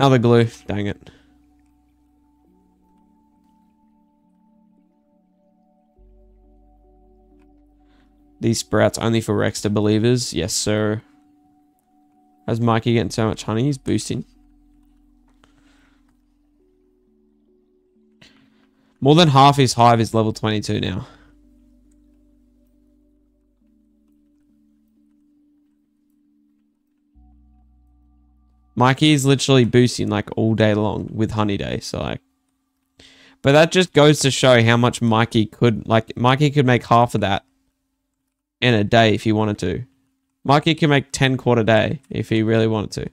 Another glue. Dang it. These sprouts only for Rexta believers. Yes, sir. How's Mikey getting so much honey? He's boosting. More than half his hive is level 22 now. Mikey is literally boosting like all day long with Honey Day. So like, but that just goes to show how much Mikey could like. Mikey could make half of that in a day if he wanted to. Mikey can make 10 quad a day if he really wanted to.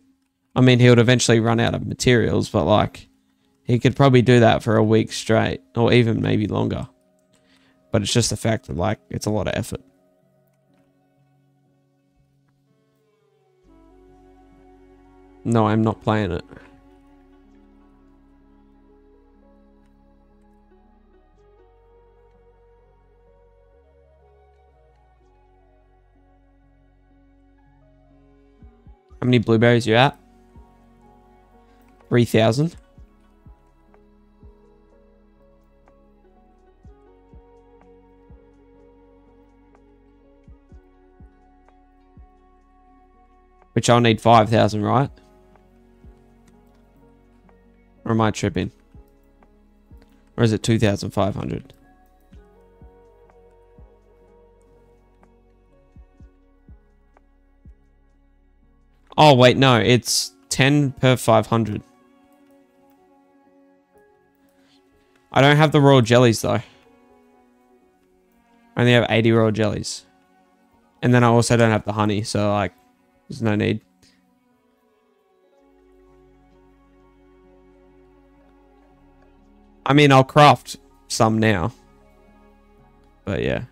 I mean, he would eventually run out of materials, but like, he could probably do that for a week straight or even maybe longer. But it's just the fact that like, it's a lot of effort. No, I'm not playing it. How many blueberries you at? 3,000. Which I'll need 5,000, right? Or am I tripping? Or is it 2,500? Oh, wait, no. It's 10 per 500. I don't have the royal jellies, though. I only have 80 royal jellies. And then I also don't have the honey, so, like, there's no need. I mean, I'll craft some now. But yeah.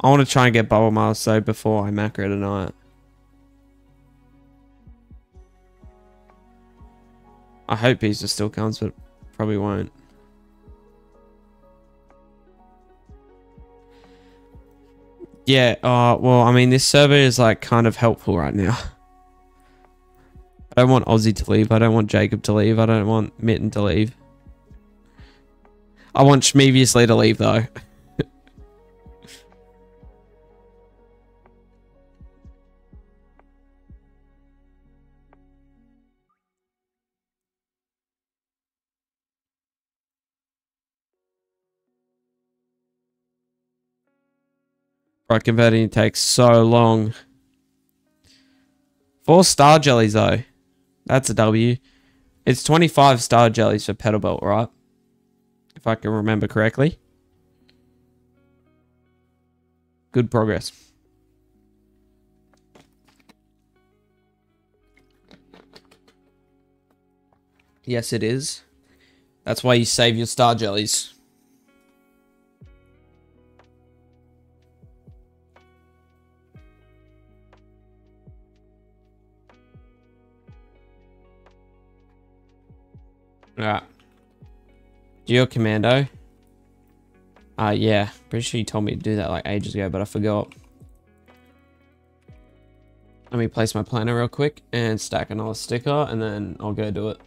I want to try and get bubble miles so before I macro tonight. I hope pizza still comes, but probably won't. Yeah, uh, well, I mean, this server is like kind of helpful right now. I don't want Aussie to leave. I don't want Jacob to leave. I don't want Mitten to leave. I want Shmeviously to leave, though. Right, converting takes so long. Four star jellies, though. That's a W. It's 25 star jellies for petal belt, right? If I can remember correctly. Good progress. Yes, it is. That's why you save your star jellies. Alright. Geo Commando. Uh, yeah. Pretty sure you told me to do that like ages ago, but I forgot. Let me place my planter real quick and stack another sticker and then I'll go do it.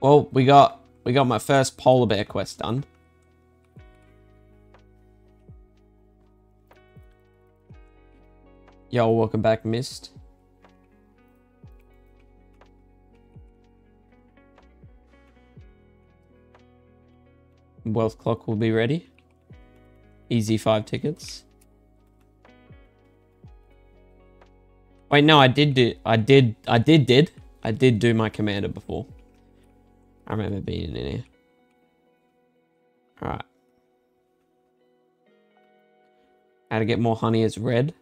Well, we got we got my first polar bear quest done. Yo, welcome back, Mist. Wealth clock will be ready. Easy five tickets. Wait, no, I did do, I did, I did, did, I did do my commander before. I remember being in here. Alright. How to get more honey is red.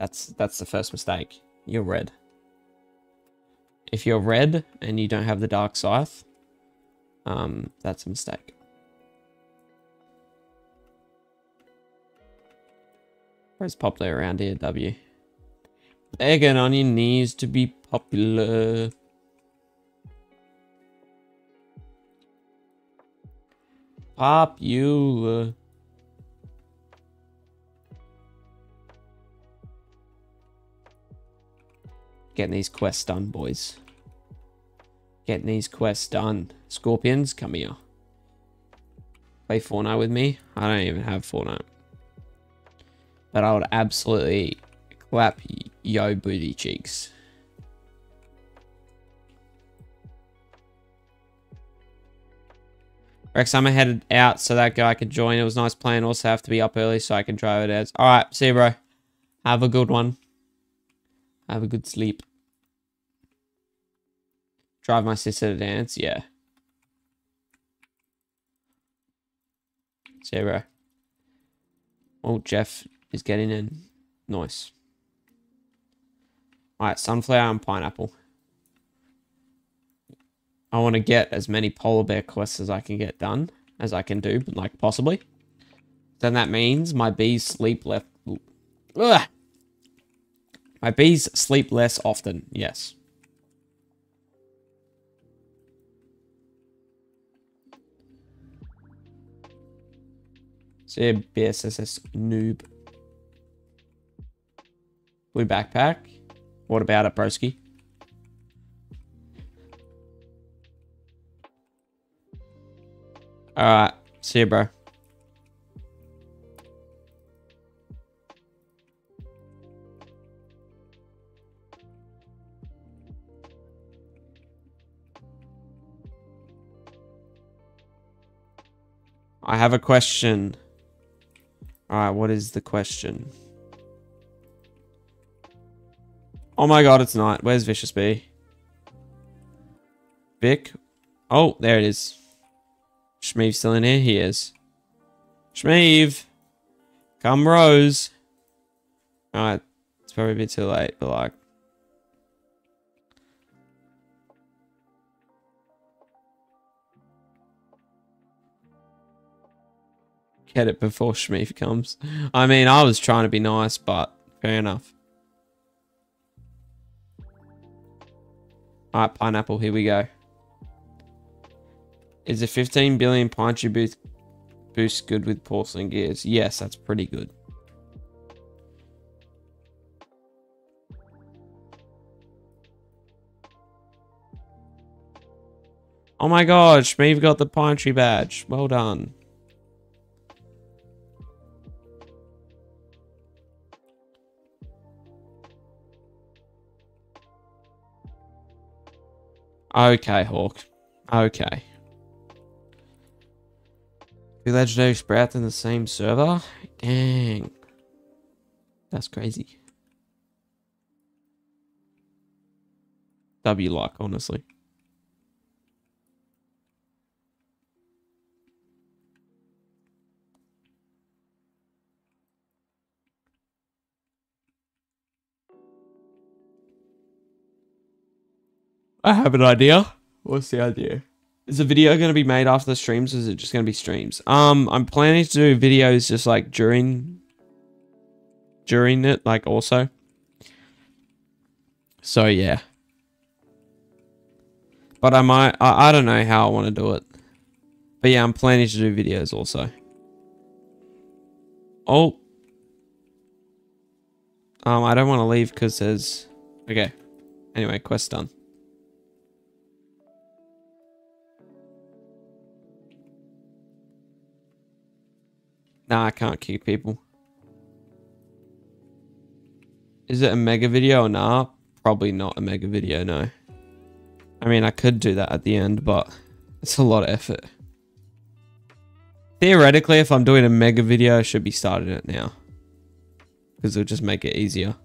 That's that's the first mistake. You're red. If you're red and you don't have the dark scythe, um, that's a mistake. Where's popular around here, W? Begging on your knees to be popular. Popular. Getting these quests done, boys. Getting these quests done. Scorpions, come here. Play Fortnite with me? I don't even have Fortnite. But I would absolutely clap yo booty cheeks. Rex, I'm headed out so that guy can join. It was nice playing. Also have to be up early so I can drive it out. Alright, see you, bro. Have a good one. Have a good sleep. Drive my sister to dance? Yeah. Bro. Oh, Jeff is getting in. Nice. Alright, sunflower and pineapple. I want to get as many polar bear quests as I can get done. As I can do, like, possibly. Then that means my bees sleep left... Ugh! My bees sleep less often, yes. See BSSS noob. Blue backpack. What about it, broski? Alright. See you, bro. I have a question. Alright, what is the question? Oh my god, it's not. Where's Vicious Bee? Vic? Oh, there it is. Shmeeve still in here? He is. Shmeeve! Come Rose! Alright, it's probably a bit too late, but like... Get it before Shmeeve comes. I mean, I was trying to be nice, but fair enough. Alright, pineapple, here we go. Is a 15 billion pine tree boost, boost good with porcelain gears? Yes, that's pretty good. Oh my gosh, we've got the pine tree badge. Well done. Okay, Hawk. Okay. Two legendary sprouts in the same server? Dang. That's crazy. W luck, honestly. I have an idea. What's the idea? Is the video going to be made after the streams or is it just going to be streams? Um, I'm planning to do videos just like during during it, like also. So yeah. But I might I, I don't know how I want to do it. But yeah, I'm planning to do videos also. Oh. Um, I don't want to leave because there's okay. Anyway, quest done. Nah, I can't kick people. Is it a mega video or nah? Probably not a mega video, no. I mean, I could do that at the end, but it's a lot of effort. Theoretically, if I'm doing a mega video, I should be starting it now. Because it'll just make it easier.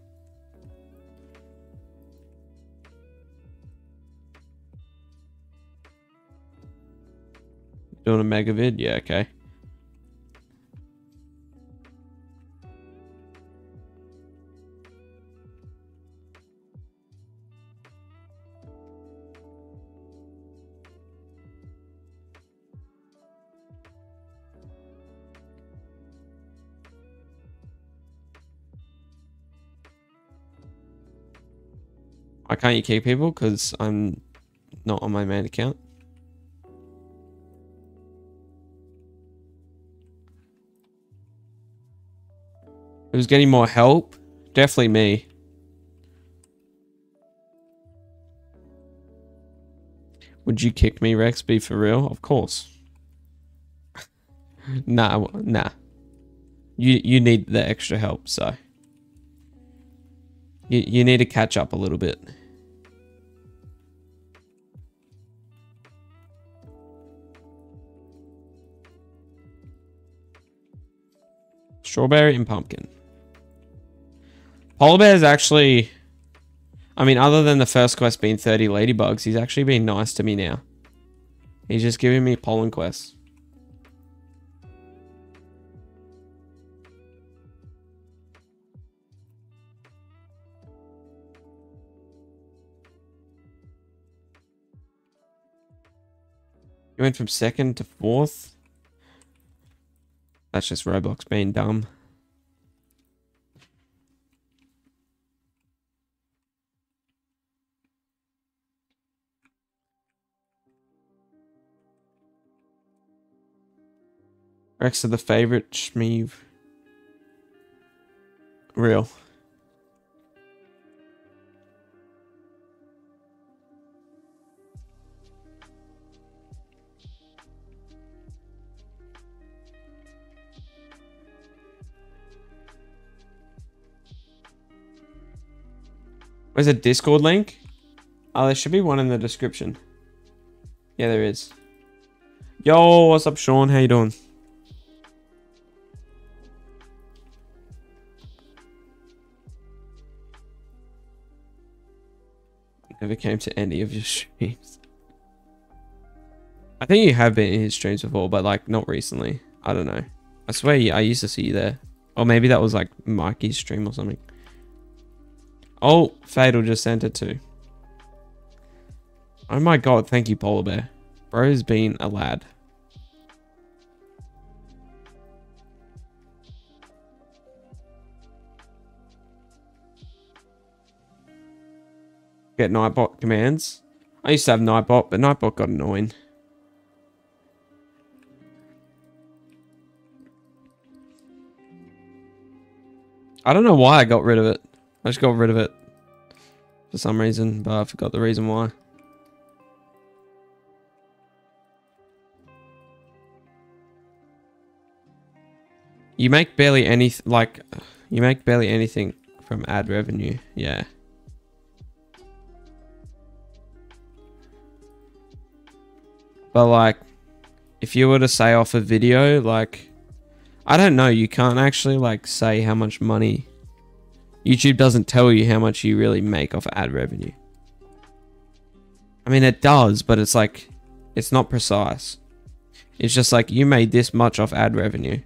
Doing a mega vid? Yeah, okay. Why can't you keep people? Because I'm not on my main account. Who's getting more help? Definitely me. Would you kick me, Rex? Be for real? Of course. nah, nah. You you need the extra help, so. You, you need to catch up a little bit. Strawberry and pumpkin. Polar bear is actually... I mean, other than the first quest being 30 ladybugs, he's actually been nice to me now. He's just giving me pollen quests. You went from second to fourth? That's just Roblox being dumb. Rex are the favorite Shmeev. Real. Where's a Discord link? Oh, there should be one in the description. Yeah, there is. Yo, what's up, Sean? How you doing? Never came to any of your streams. I think you have been in his streams before, but like not recently. I don't know. I swear I used to see you there. Or maybe that was like Mikey's stream or something. Oh, Fatal just sent it too. Oh my god, thank you, Polar Bear. Bro's been a lad. Get Nightbot commands. I used to have Nightbot, but Nightbot got annoying. I don't know why I got rid of it. I just got rid of it for some reason, but I forgot the reason why. You make barely any like you make barely anything from ad revenue. Yeah. But like if you were to say off a video, like, I don't know, you can't actually like say how much money. YouTube doesn't tell you how much you really make off ad revenue. I mean, it does, but it's like, it's not precise. It's just like, you made this much off ad revenue.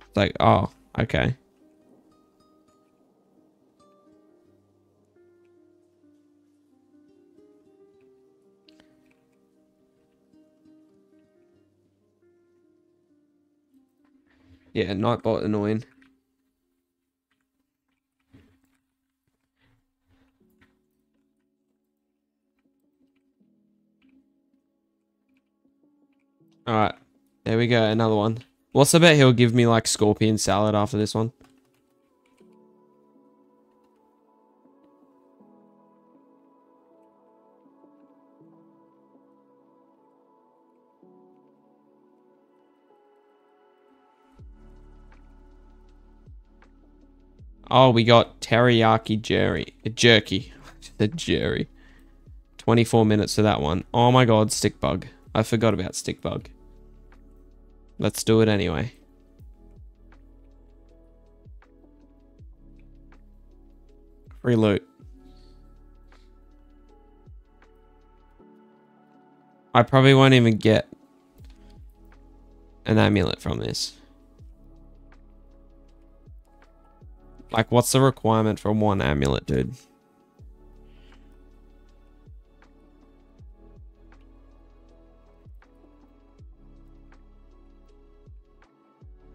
It's like, oh, okay. Yeah, Nightbot annoying. Alright. There we go, another one. What's the bet he'll give me like scorpion salad after this one? Oh, we got teriyaki jerry. Uh, jerky. the jerry. 24 minutes to that one. Oh my god, stick bug. I forgot about stick bug. Let's do it anyway. Free loot. I probably won't even get an amulet from this. Like, what's the requirement for one amulet, dude?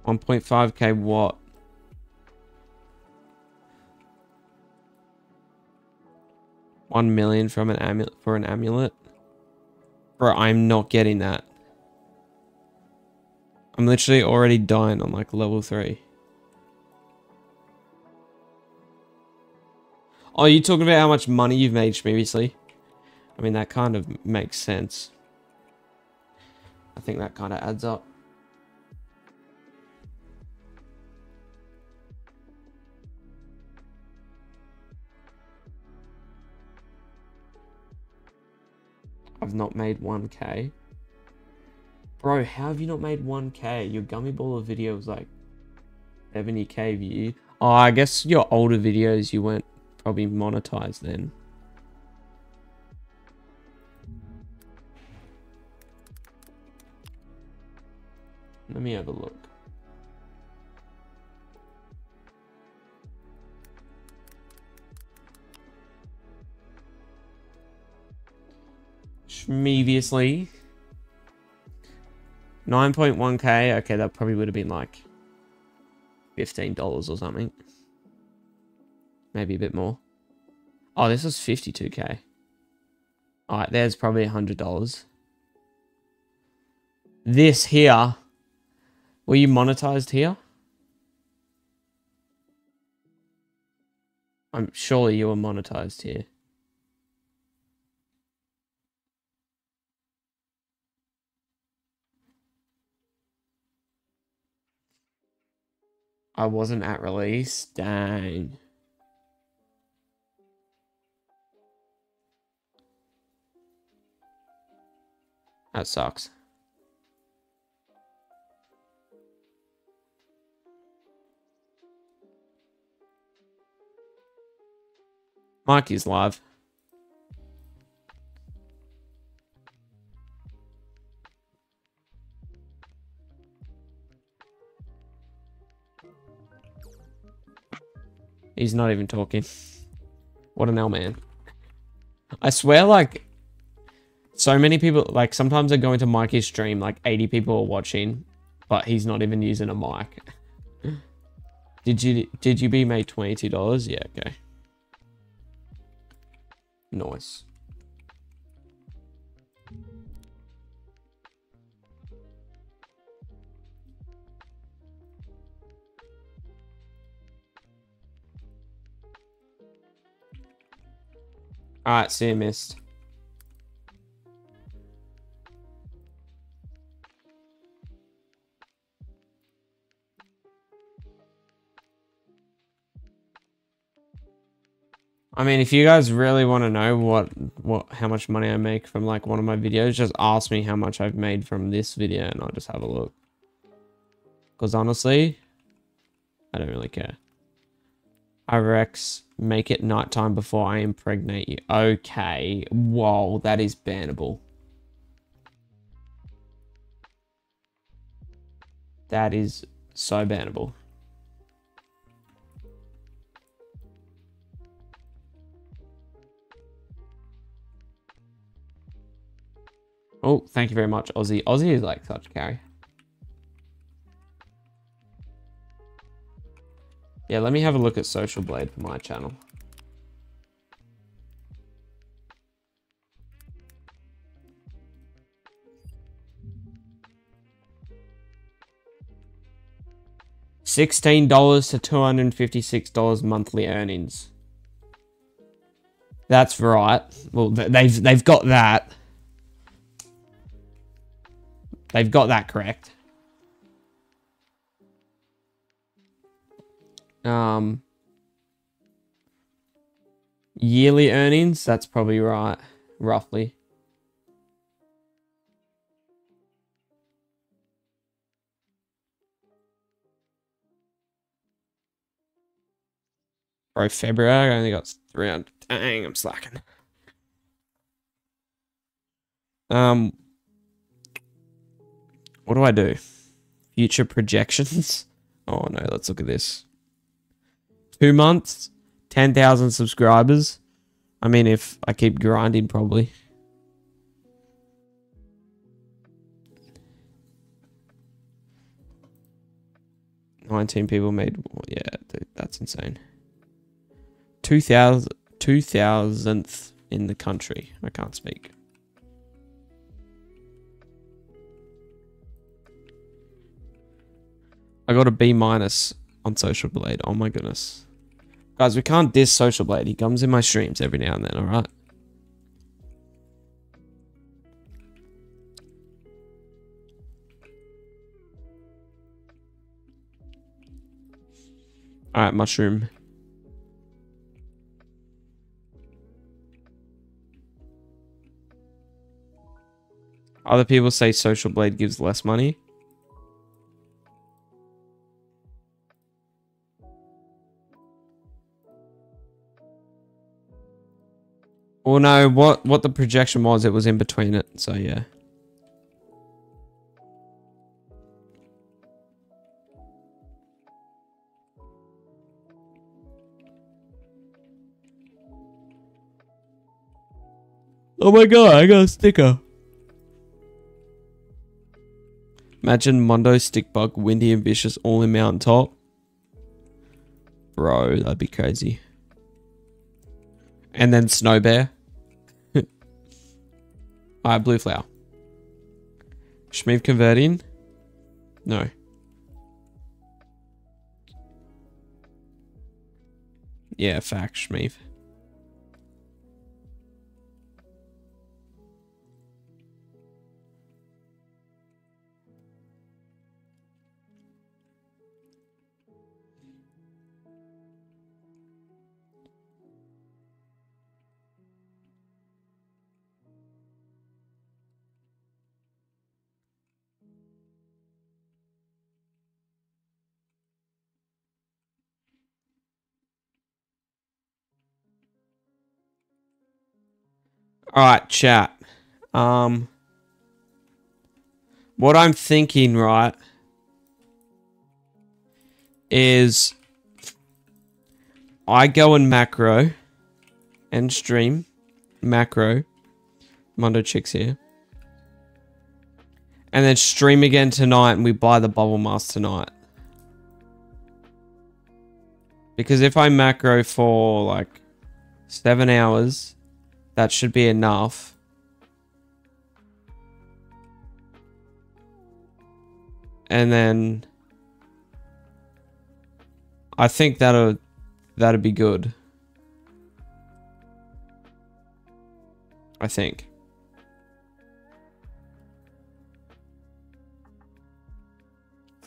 One point five K what? One million from an amulet for an amulet? Bro, I'm not getting that. I'm literally already dying on like level three. Oh, you talking about how much money you've made previously? I mean, that kind of makes sense. I think that kind of adds up. I've not made 1k. Bro, how have you not made 1k? Your Gummy Baller video was like 70k view. Oh, I guess your older videos you weren't probably monetized then. Previously, 9.1k. Okay, that probably would have been like $15 or something. Maybe a bit more. Oh, this was 52k. Alright, there's probably $100. This here. Were you monetized here? I'm surely you were monetized here. I wasn't at release. Dang. That sucks. Mikey's live. He's not even talking. What an L man. I swear, like, so many people, like sometimes I go into Mikey's stream, like 80 people are watching, but he's not even using a mic. did you, did you be made $22? Yeah, okay. Nice. Alright, see you, missed. I mean, if you guys really want to know what what how much money I make from like one of my videos, just ask me how much I've made from this video and I'll just have a look. Because honestly, I don't really care. I Rex, make it nighttime before I impregnate you. Okay. Whoa, that is bannable. That is so bannable. Oh, thank you very much, Aussie. Aussie is like such a carry. Yeah, let me have a look at Social Blade for my channel. $16 to $256 monthly earnings. That's right. Well, they've they've got that. They've got that correct. Um, yearly earnings, that's probably right, roughly. Bro, February, I only got 300. Dang, I'm slacking. Um, what do I do? Future projections? Oh no, let's look at this. Two months, 10,000 subscribers. I mean, if I keep grinding, probably. Nineteen people made. Yeah, dude, that's insane. Two thousand, two thousandth in the country. I can't speak. I got a B minus on Social Blade. Oh my goodness. Guys, we can't diss Social Blade. He comes in my streams every now and then, alright? Alright, mushroom. Other people say Social Blade gives less money. Well, no, what, what the projection was, it was in between it, so yeah. Oh my god, I got a sticker. Imagine Mondo, Stickbug, Windy and Vicious all in Mountaintop. Bro, that'd be crazy. And then Snow Bear. Alright, blue flower. Shmeev converting? No. Yeah, fact, Shmeev. All right, chat. Um, what I'm thinking, right, is I go in macro and stream macro. Mondo chicks here. And then stream again tonight and we buy the bubble mask tonight. Because if I macro for like seven hours that should be enough. And then I think that'll that'd be good. I think.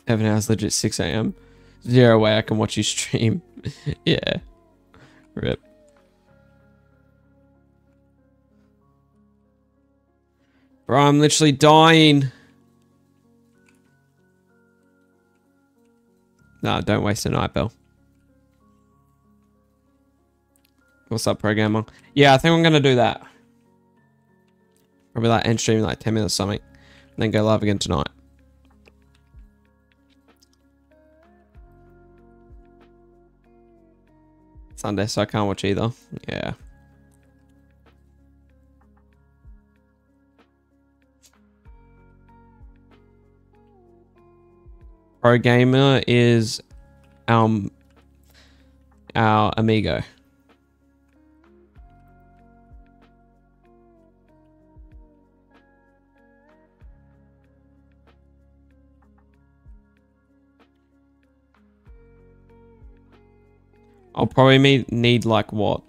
Seven hours legit 6 a.m. Zero way I can watch you stream. yeah. Rip. Bro, I'm literally dying. No, don't waste a night, Bill. What's up, programmer? Yeah, I think I'm gonna do that. Probably like end stream like 10 minutes or something. And then go live again tonight. Sunday, so I can't watch either. Yeah. Pro gamer is um our amigo. I'll probably need like what?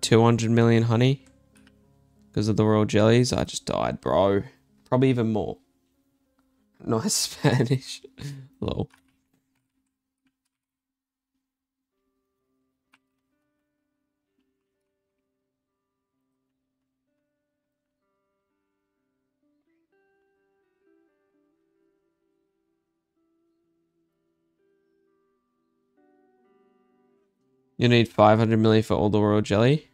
200 million honey? Because of the royal jellies? I just died, bro. Probably even more. Nice Spanish. Lol. You need 500 milli for all the royal jelly.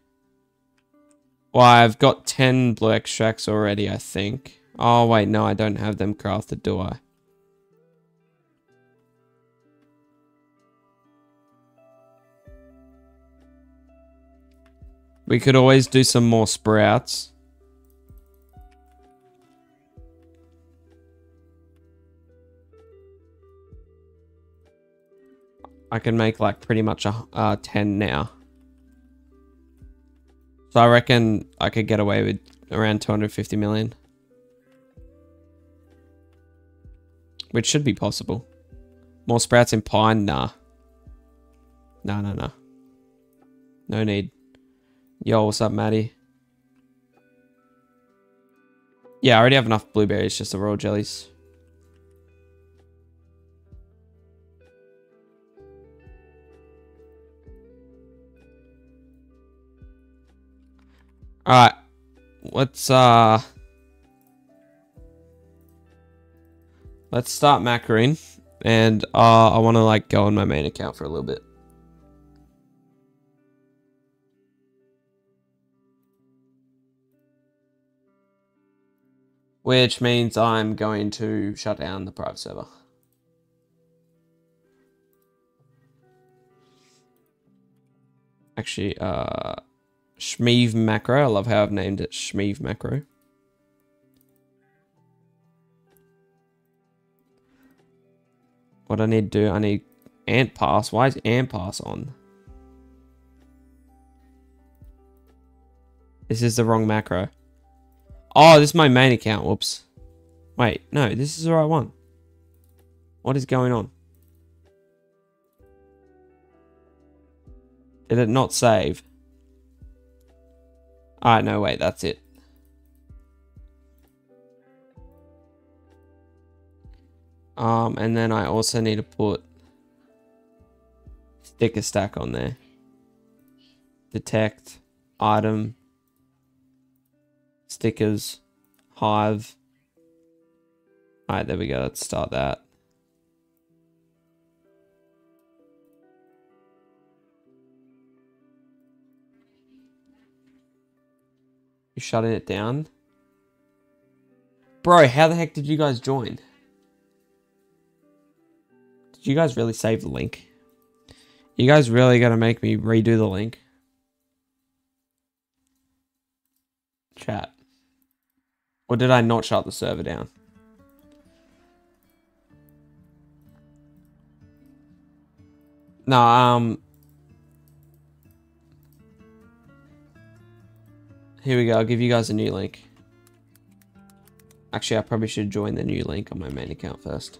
Well, I've got 10 blue extracts already, I think. Oh, wait, no, I don't have them crafted, do I? We could always do some more sprouts. I can make like pretty much a uh, 10 now. So I reckon I could get away with around 250 million. Which should be possible. More sprouts in pine? Nah. Nah, nah, nah. No need. Yo, what's up, Maddie? Yeah, I already have enough blueberries, just the royal jellies. Alright. Let's, uh... Let's start macroing. And, uh, I want to, like, go on my main account for a little bit. Which means I'm going to shut down the private server. Actually, uh... Shmeev macro. I love how I've named it Shmeev macro. What I need to do, I need ant pass. Why is ant pass on? This is the wrong macro. Oh, this is my main account. Whoops. Wait, no, this is the right one. What is going on? Did it not save? Ah, no, wait, that's it. Um, and then I also need to put sticker stack on there. Detect, item, stickers, hive. Alright, there we go. Let's start that. You're shutting it down? Bro, how the heck did you guys join? You guys really save the link? You guys really gotta make me redo the link? Chat. Or did I not shut the server down? No, um, Here we go. I'll give you guys a new link. Actually, I probably should join the new link on my main account first.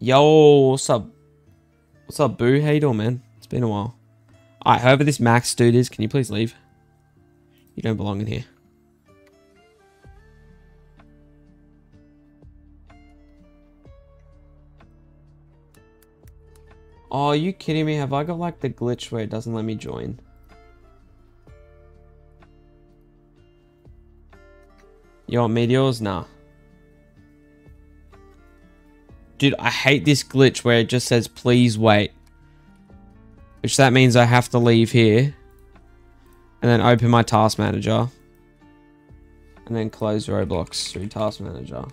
Yo, what's up? What's up, boo? How you doing, man? It's been a while. Alright, however this Max dude is, can you please leave? You don't belong in here. Oh, are you kidding me? Have I got like the glitch where it doesn't let me join? You want meteors? Nah. Dude, I hate this glitch where it just says, please wait. Which that means I have to leave here. And then open my task manager. And then close Roblox through task manager.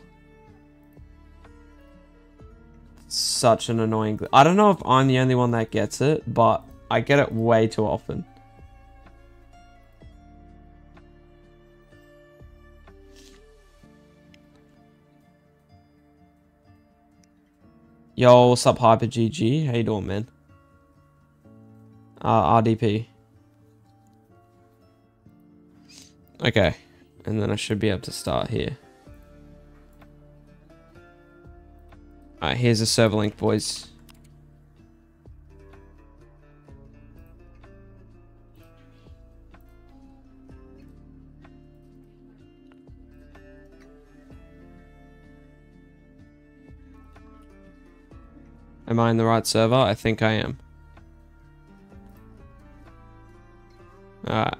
Such an annoying... I don't know if I'm the only one that gets it, but I get it way too often. Yo, what's up, Hyper GG? How you doing, man? Uh, RDP. Okay, and then I should be able to start here. Alright, here's a server link, boys. Am I in the right server? I think I am. Alright.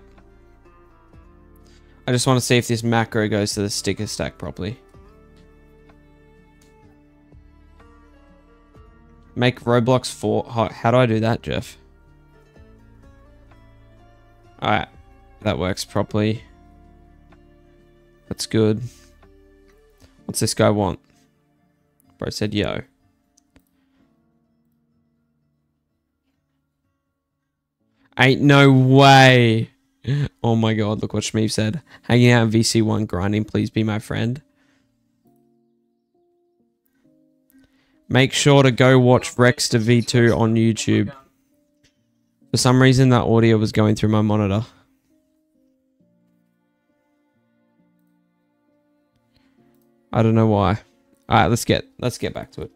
I just want to see if this macro goes to the sticker stack properly. Make Roblox 4. How, how do I do that, Jeff? Alright. That works properly. That's good. What's this guy want? Bro said yo. Ain't no way. Oh my god, look what Shmeev said. Hanging out in VC1 grinding, please be my friend. Make sure to go watch Rexta V2 on YouTube. For some reason that audio was going through my monitor. I don't know why. Alright, let's get let's get back to it.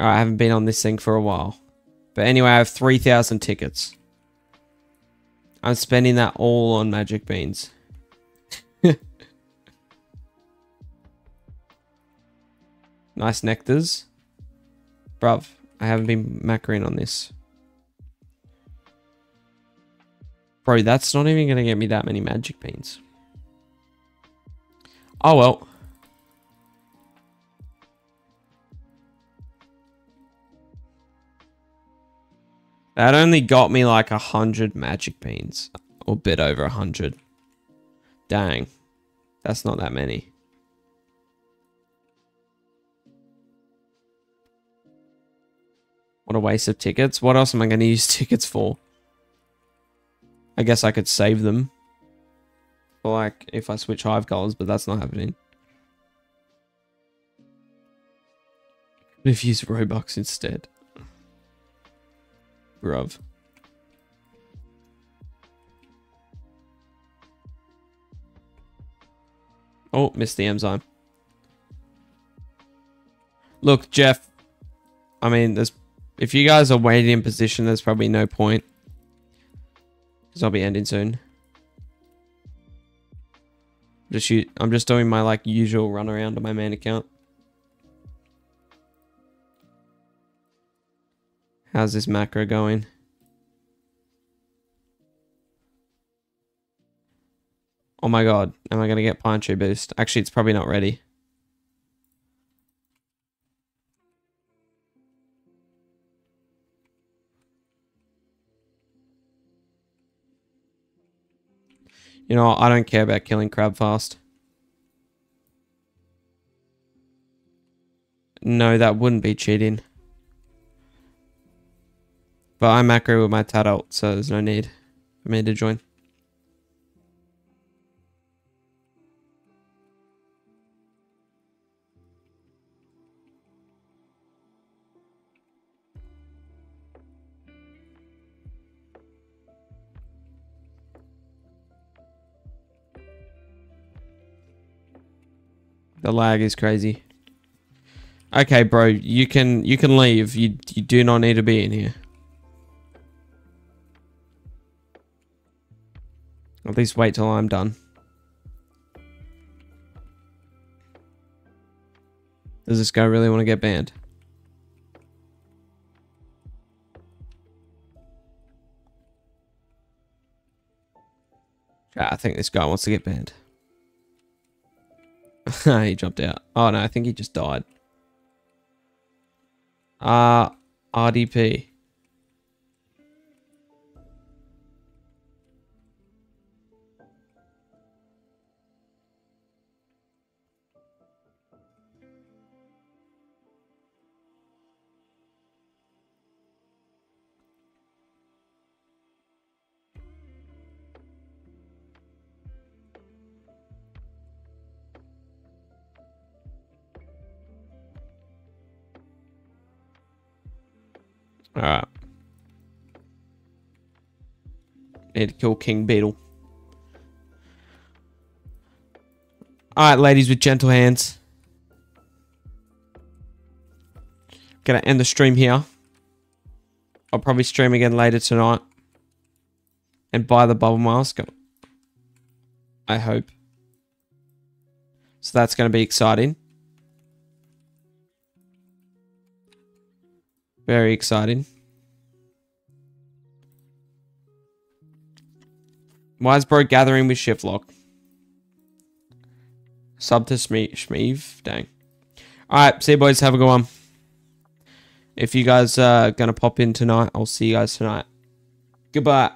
Alright, I haven't been on this thing for a while. But anyway, I have 3,000 tickets. I'm spending that all on magic beans. nice nectars. Bruv, I haven't been macroing on this. Bro, that's not even going to get me that many magic beans. Oh well. That only got me like a hundred magic beans. Or a bit over a hundred. Dang. That's not that many. What a waste of tickets. What else am I going to use tickets for? I guess I could save them. For like, if I switch hive colors, but that's not happening. Could have used Robux instead. Bruv. Oh, missed the enzyme. Look, Jeff. I mean, there's if you guys are waiting in position, there's probably no point. Because I'll be ending soon. Just I'm just doing my like usual run around on my main account. How's this macro going? Oh my god, am I going to get Pine Tree Boost? Actually, it's probably not ready. You know, I don't care about killing crab fast. No, that wouldn't be cheating. But I'm macro with my tat out, so there's no need for me to join. The lag is crazy. Okay, bro, you can you can leave. You you do not need to be in here. At least wait till I'm done. Does this guy really want to get banned? Ah, I think this guy wants to get banned. he jumped out. Oh no, I think he just died. Uh, RDP. Alright. Need to kill King Beetle. Alright, ladies with gentle hands. Gonna end the stream here. I'll probably stream again later tonight. And buy the bubble mask. I hope. So that's going to be exciting. Very exciting. Why is bro gathering with Shiftlock? Sub to Shme Shmeev? Dang. Alright, see you boys. Have a good one. If you guys are going to pop in tonight, I'll see you guys tonight. Goodbye.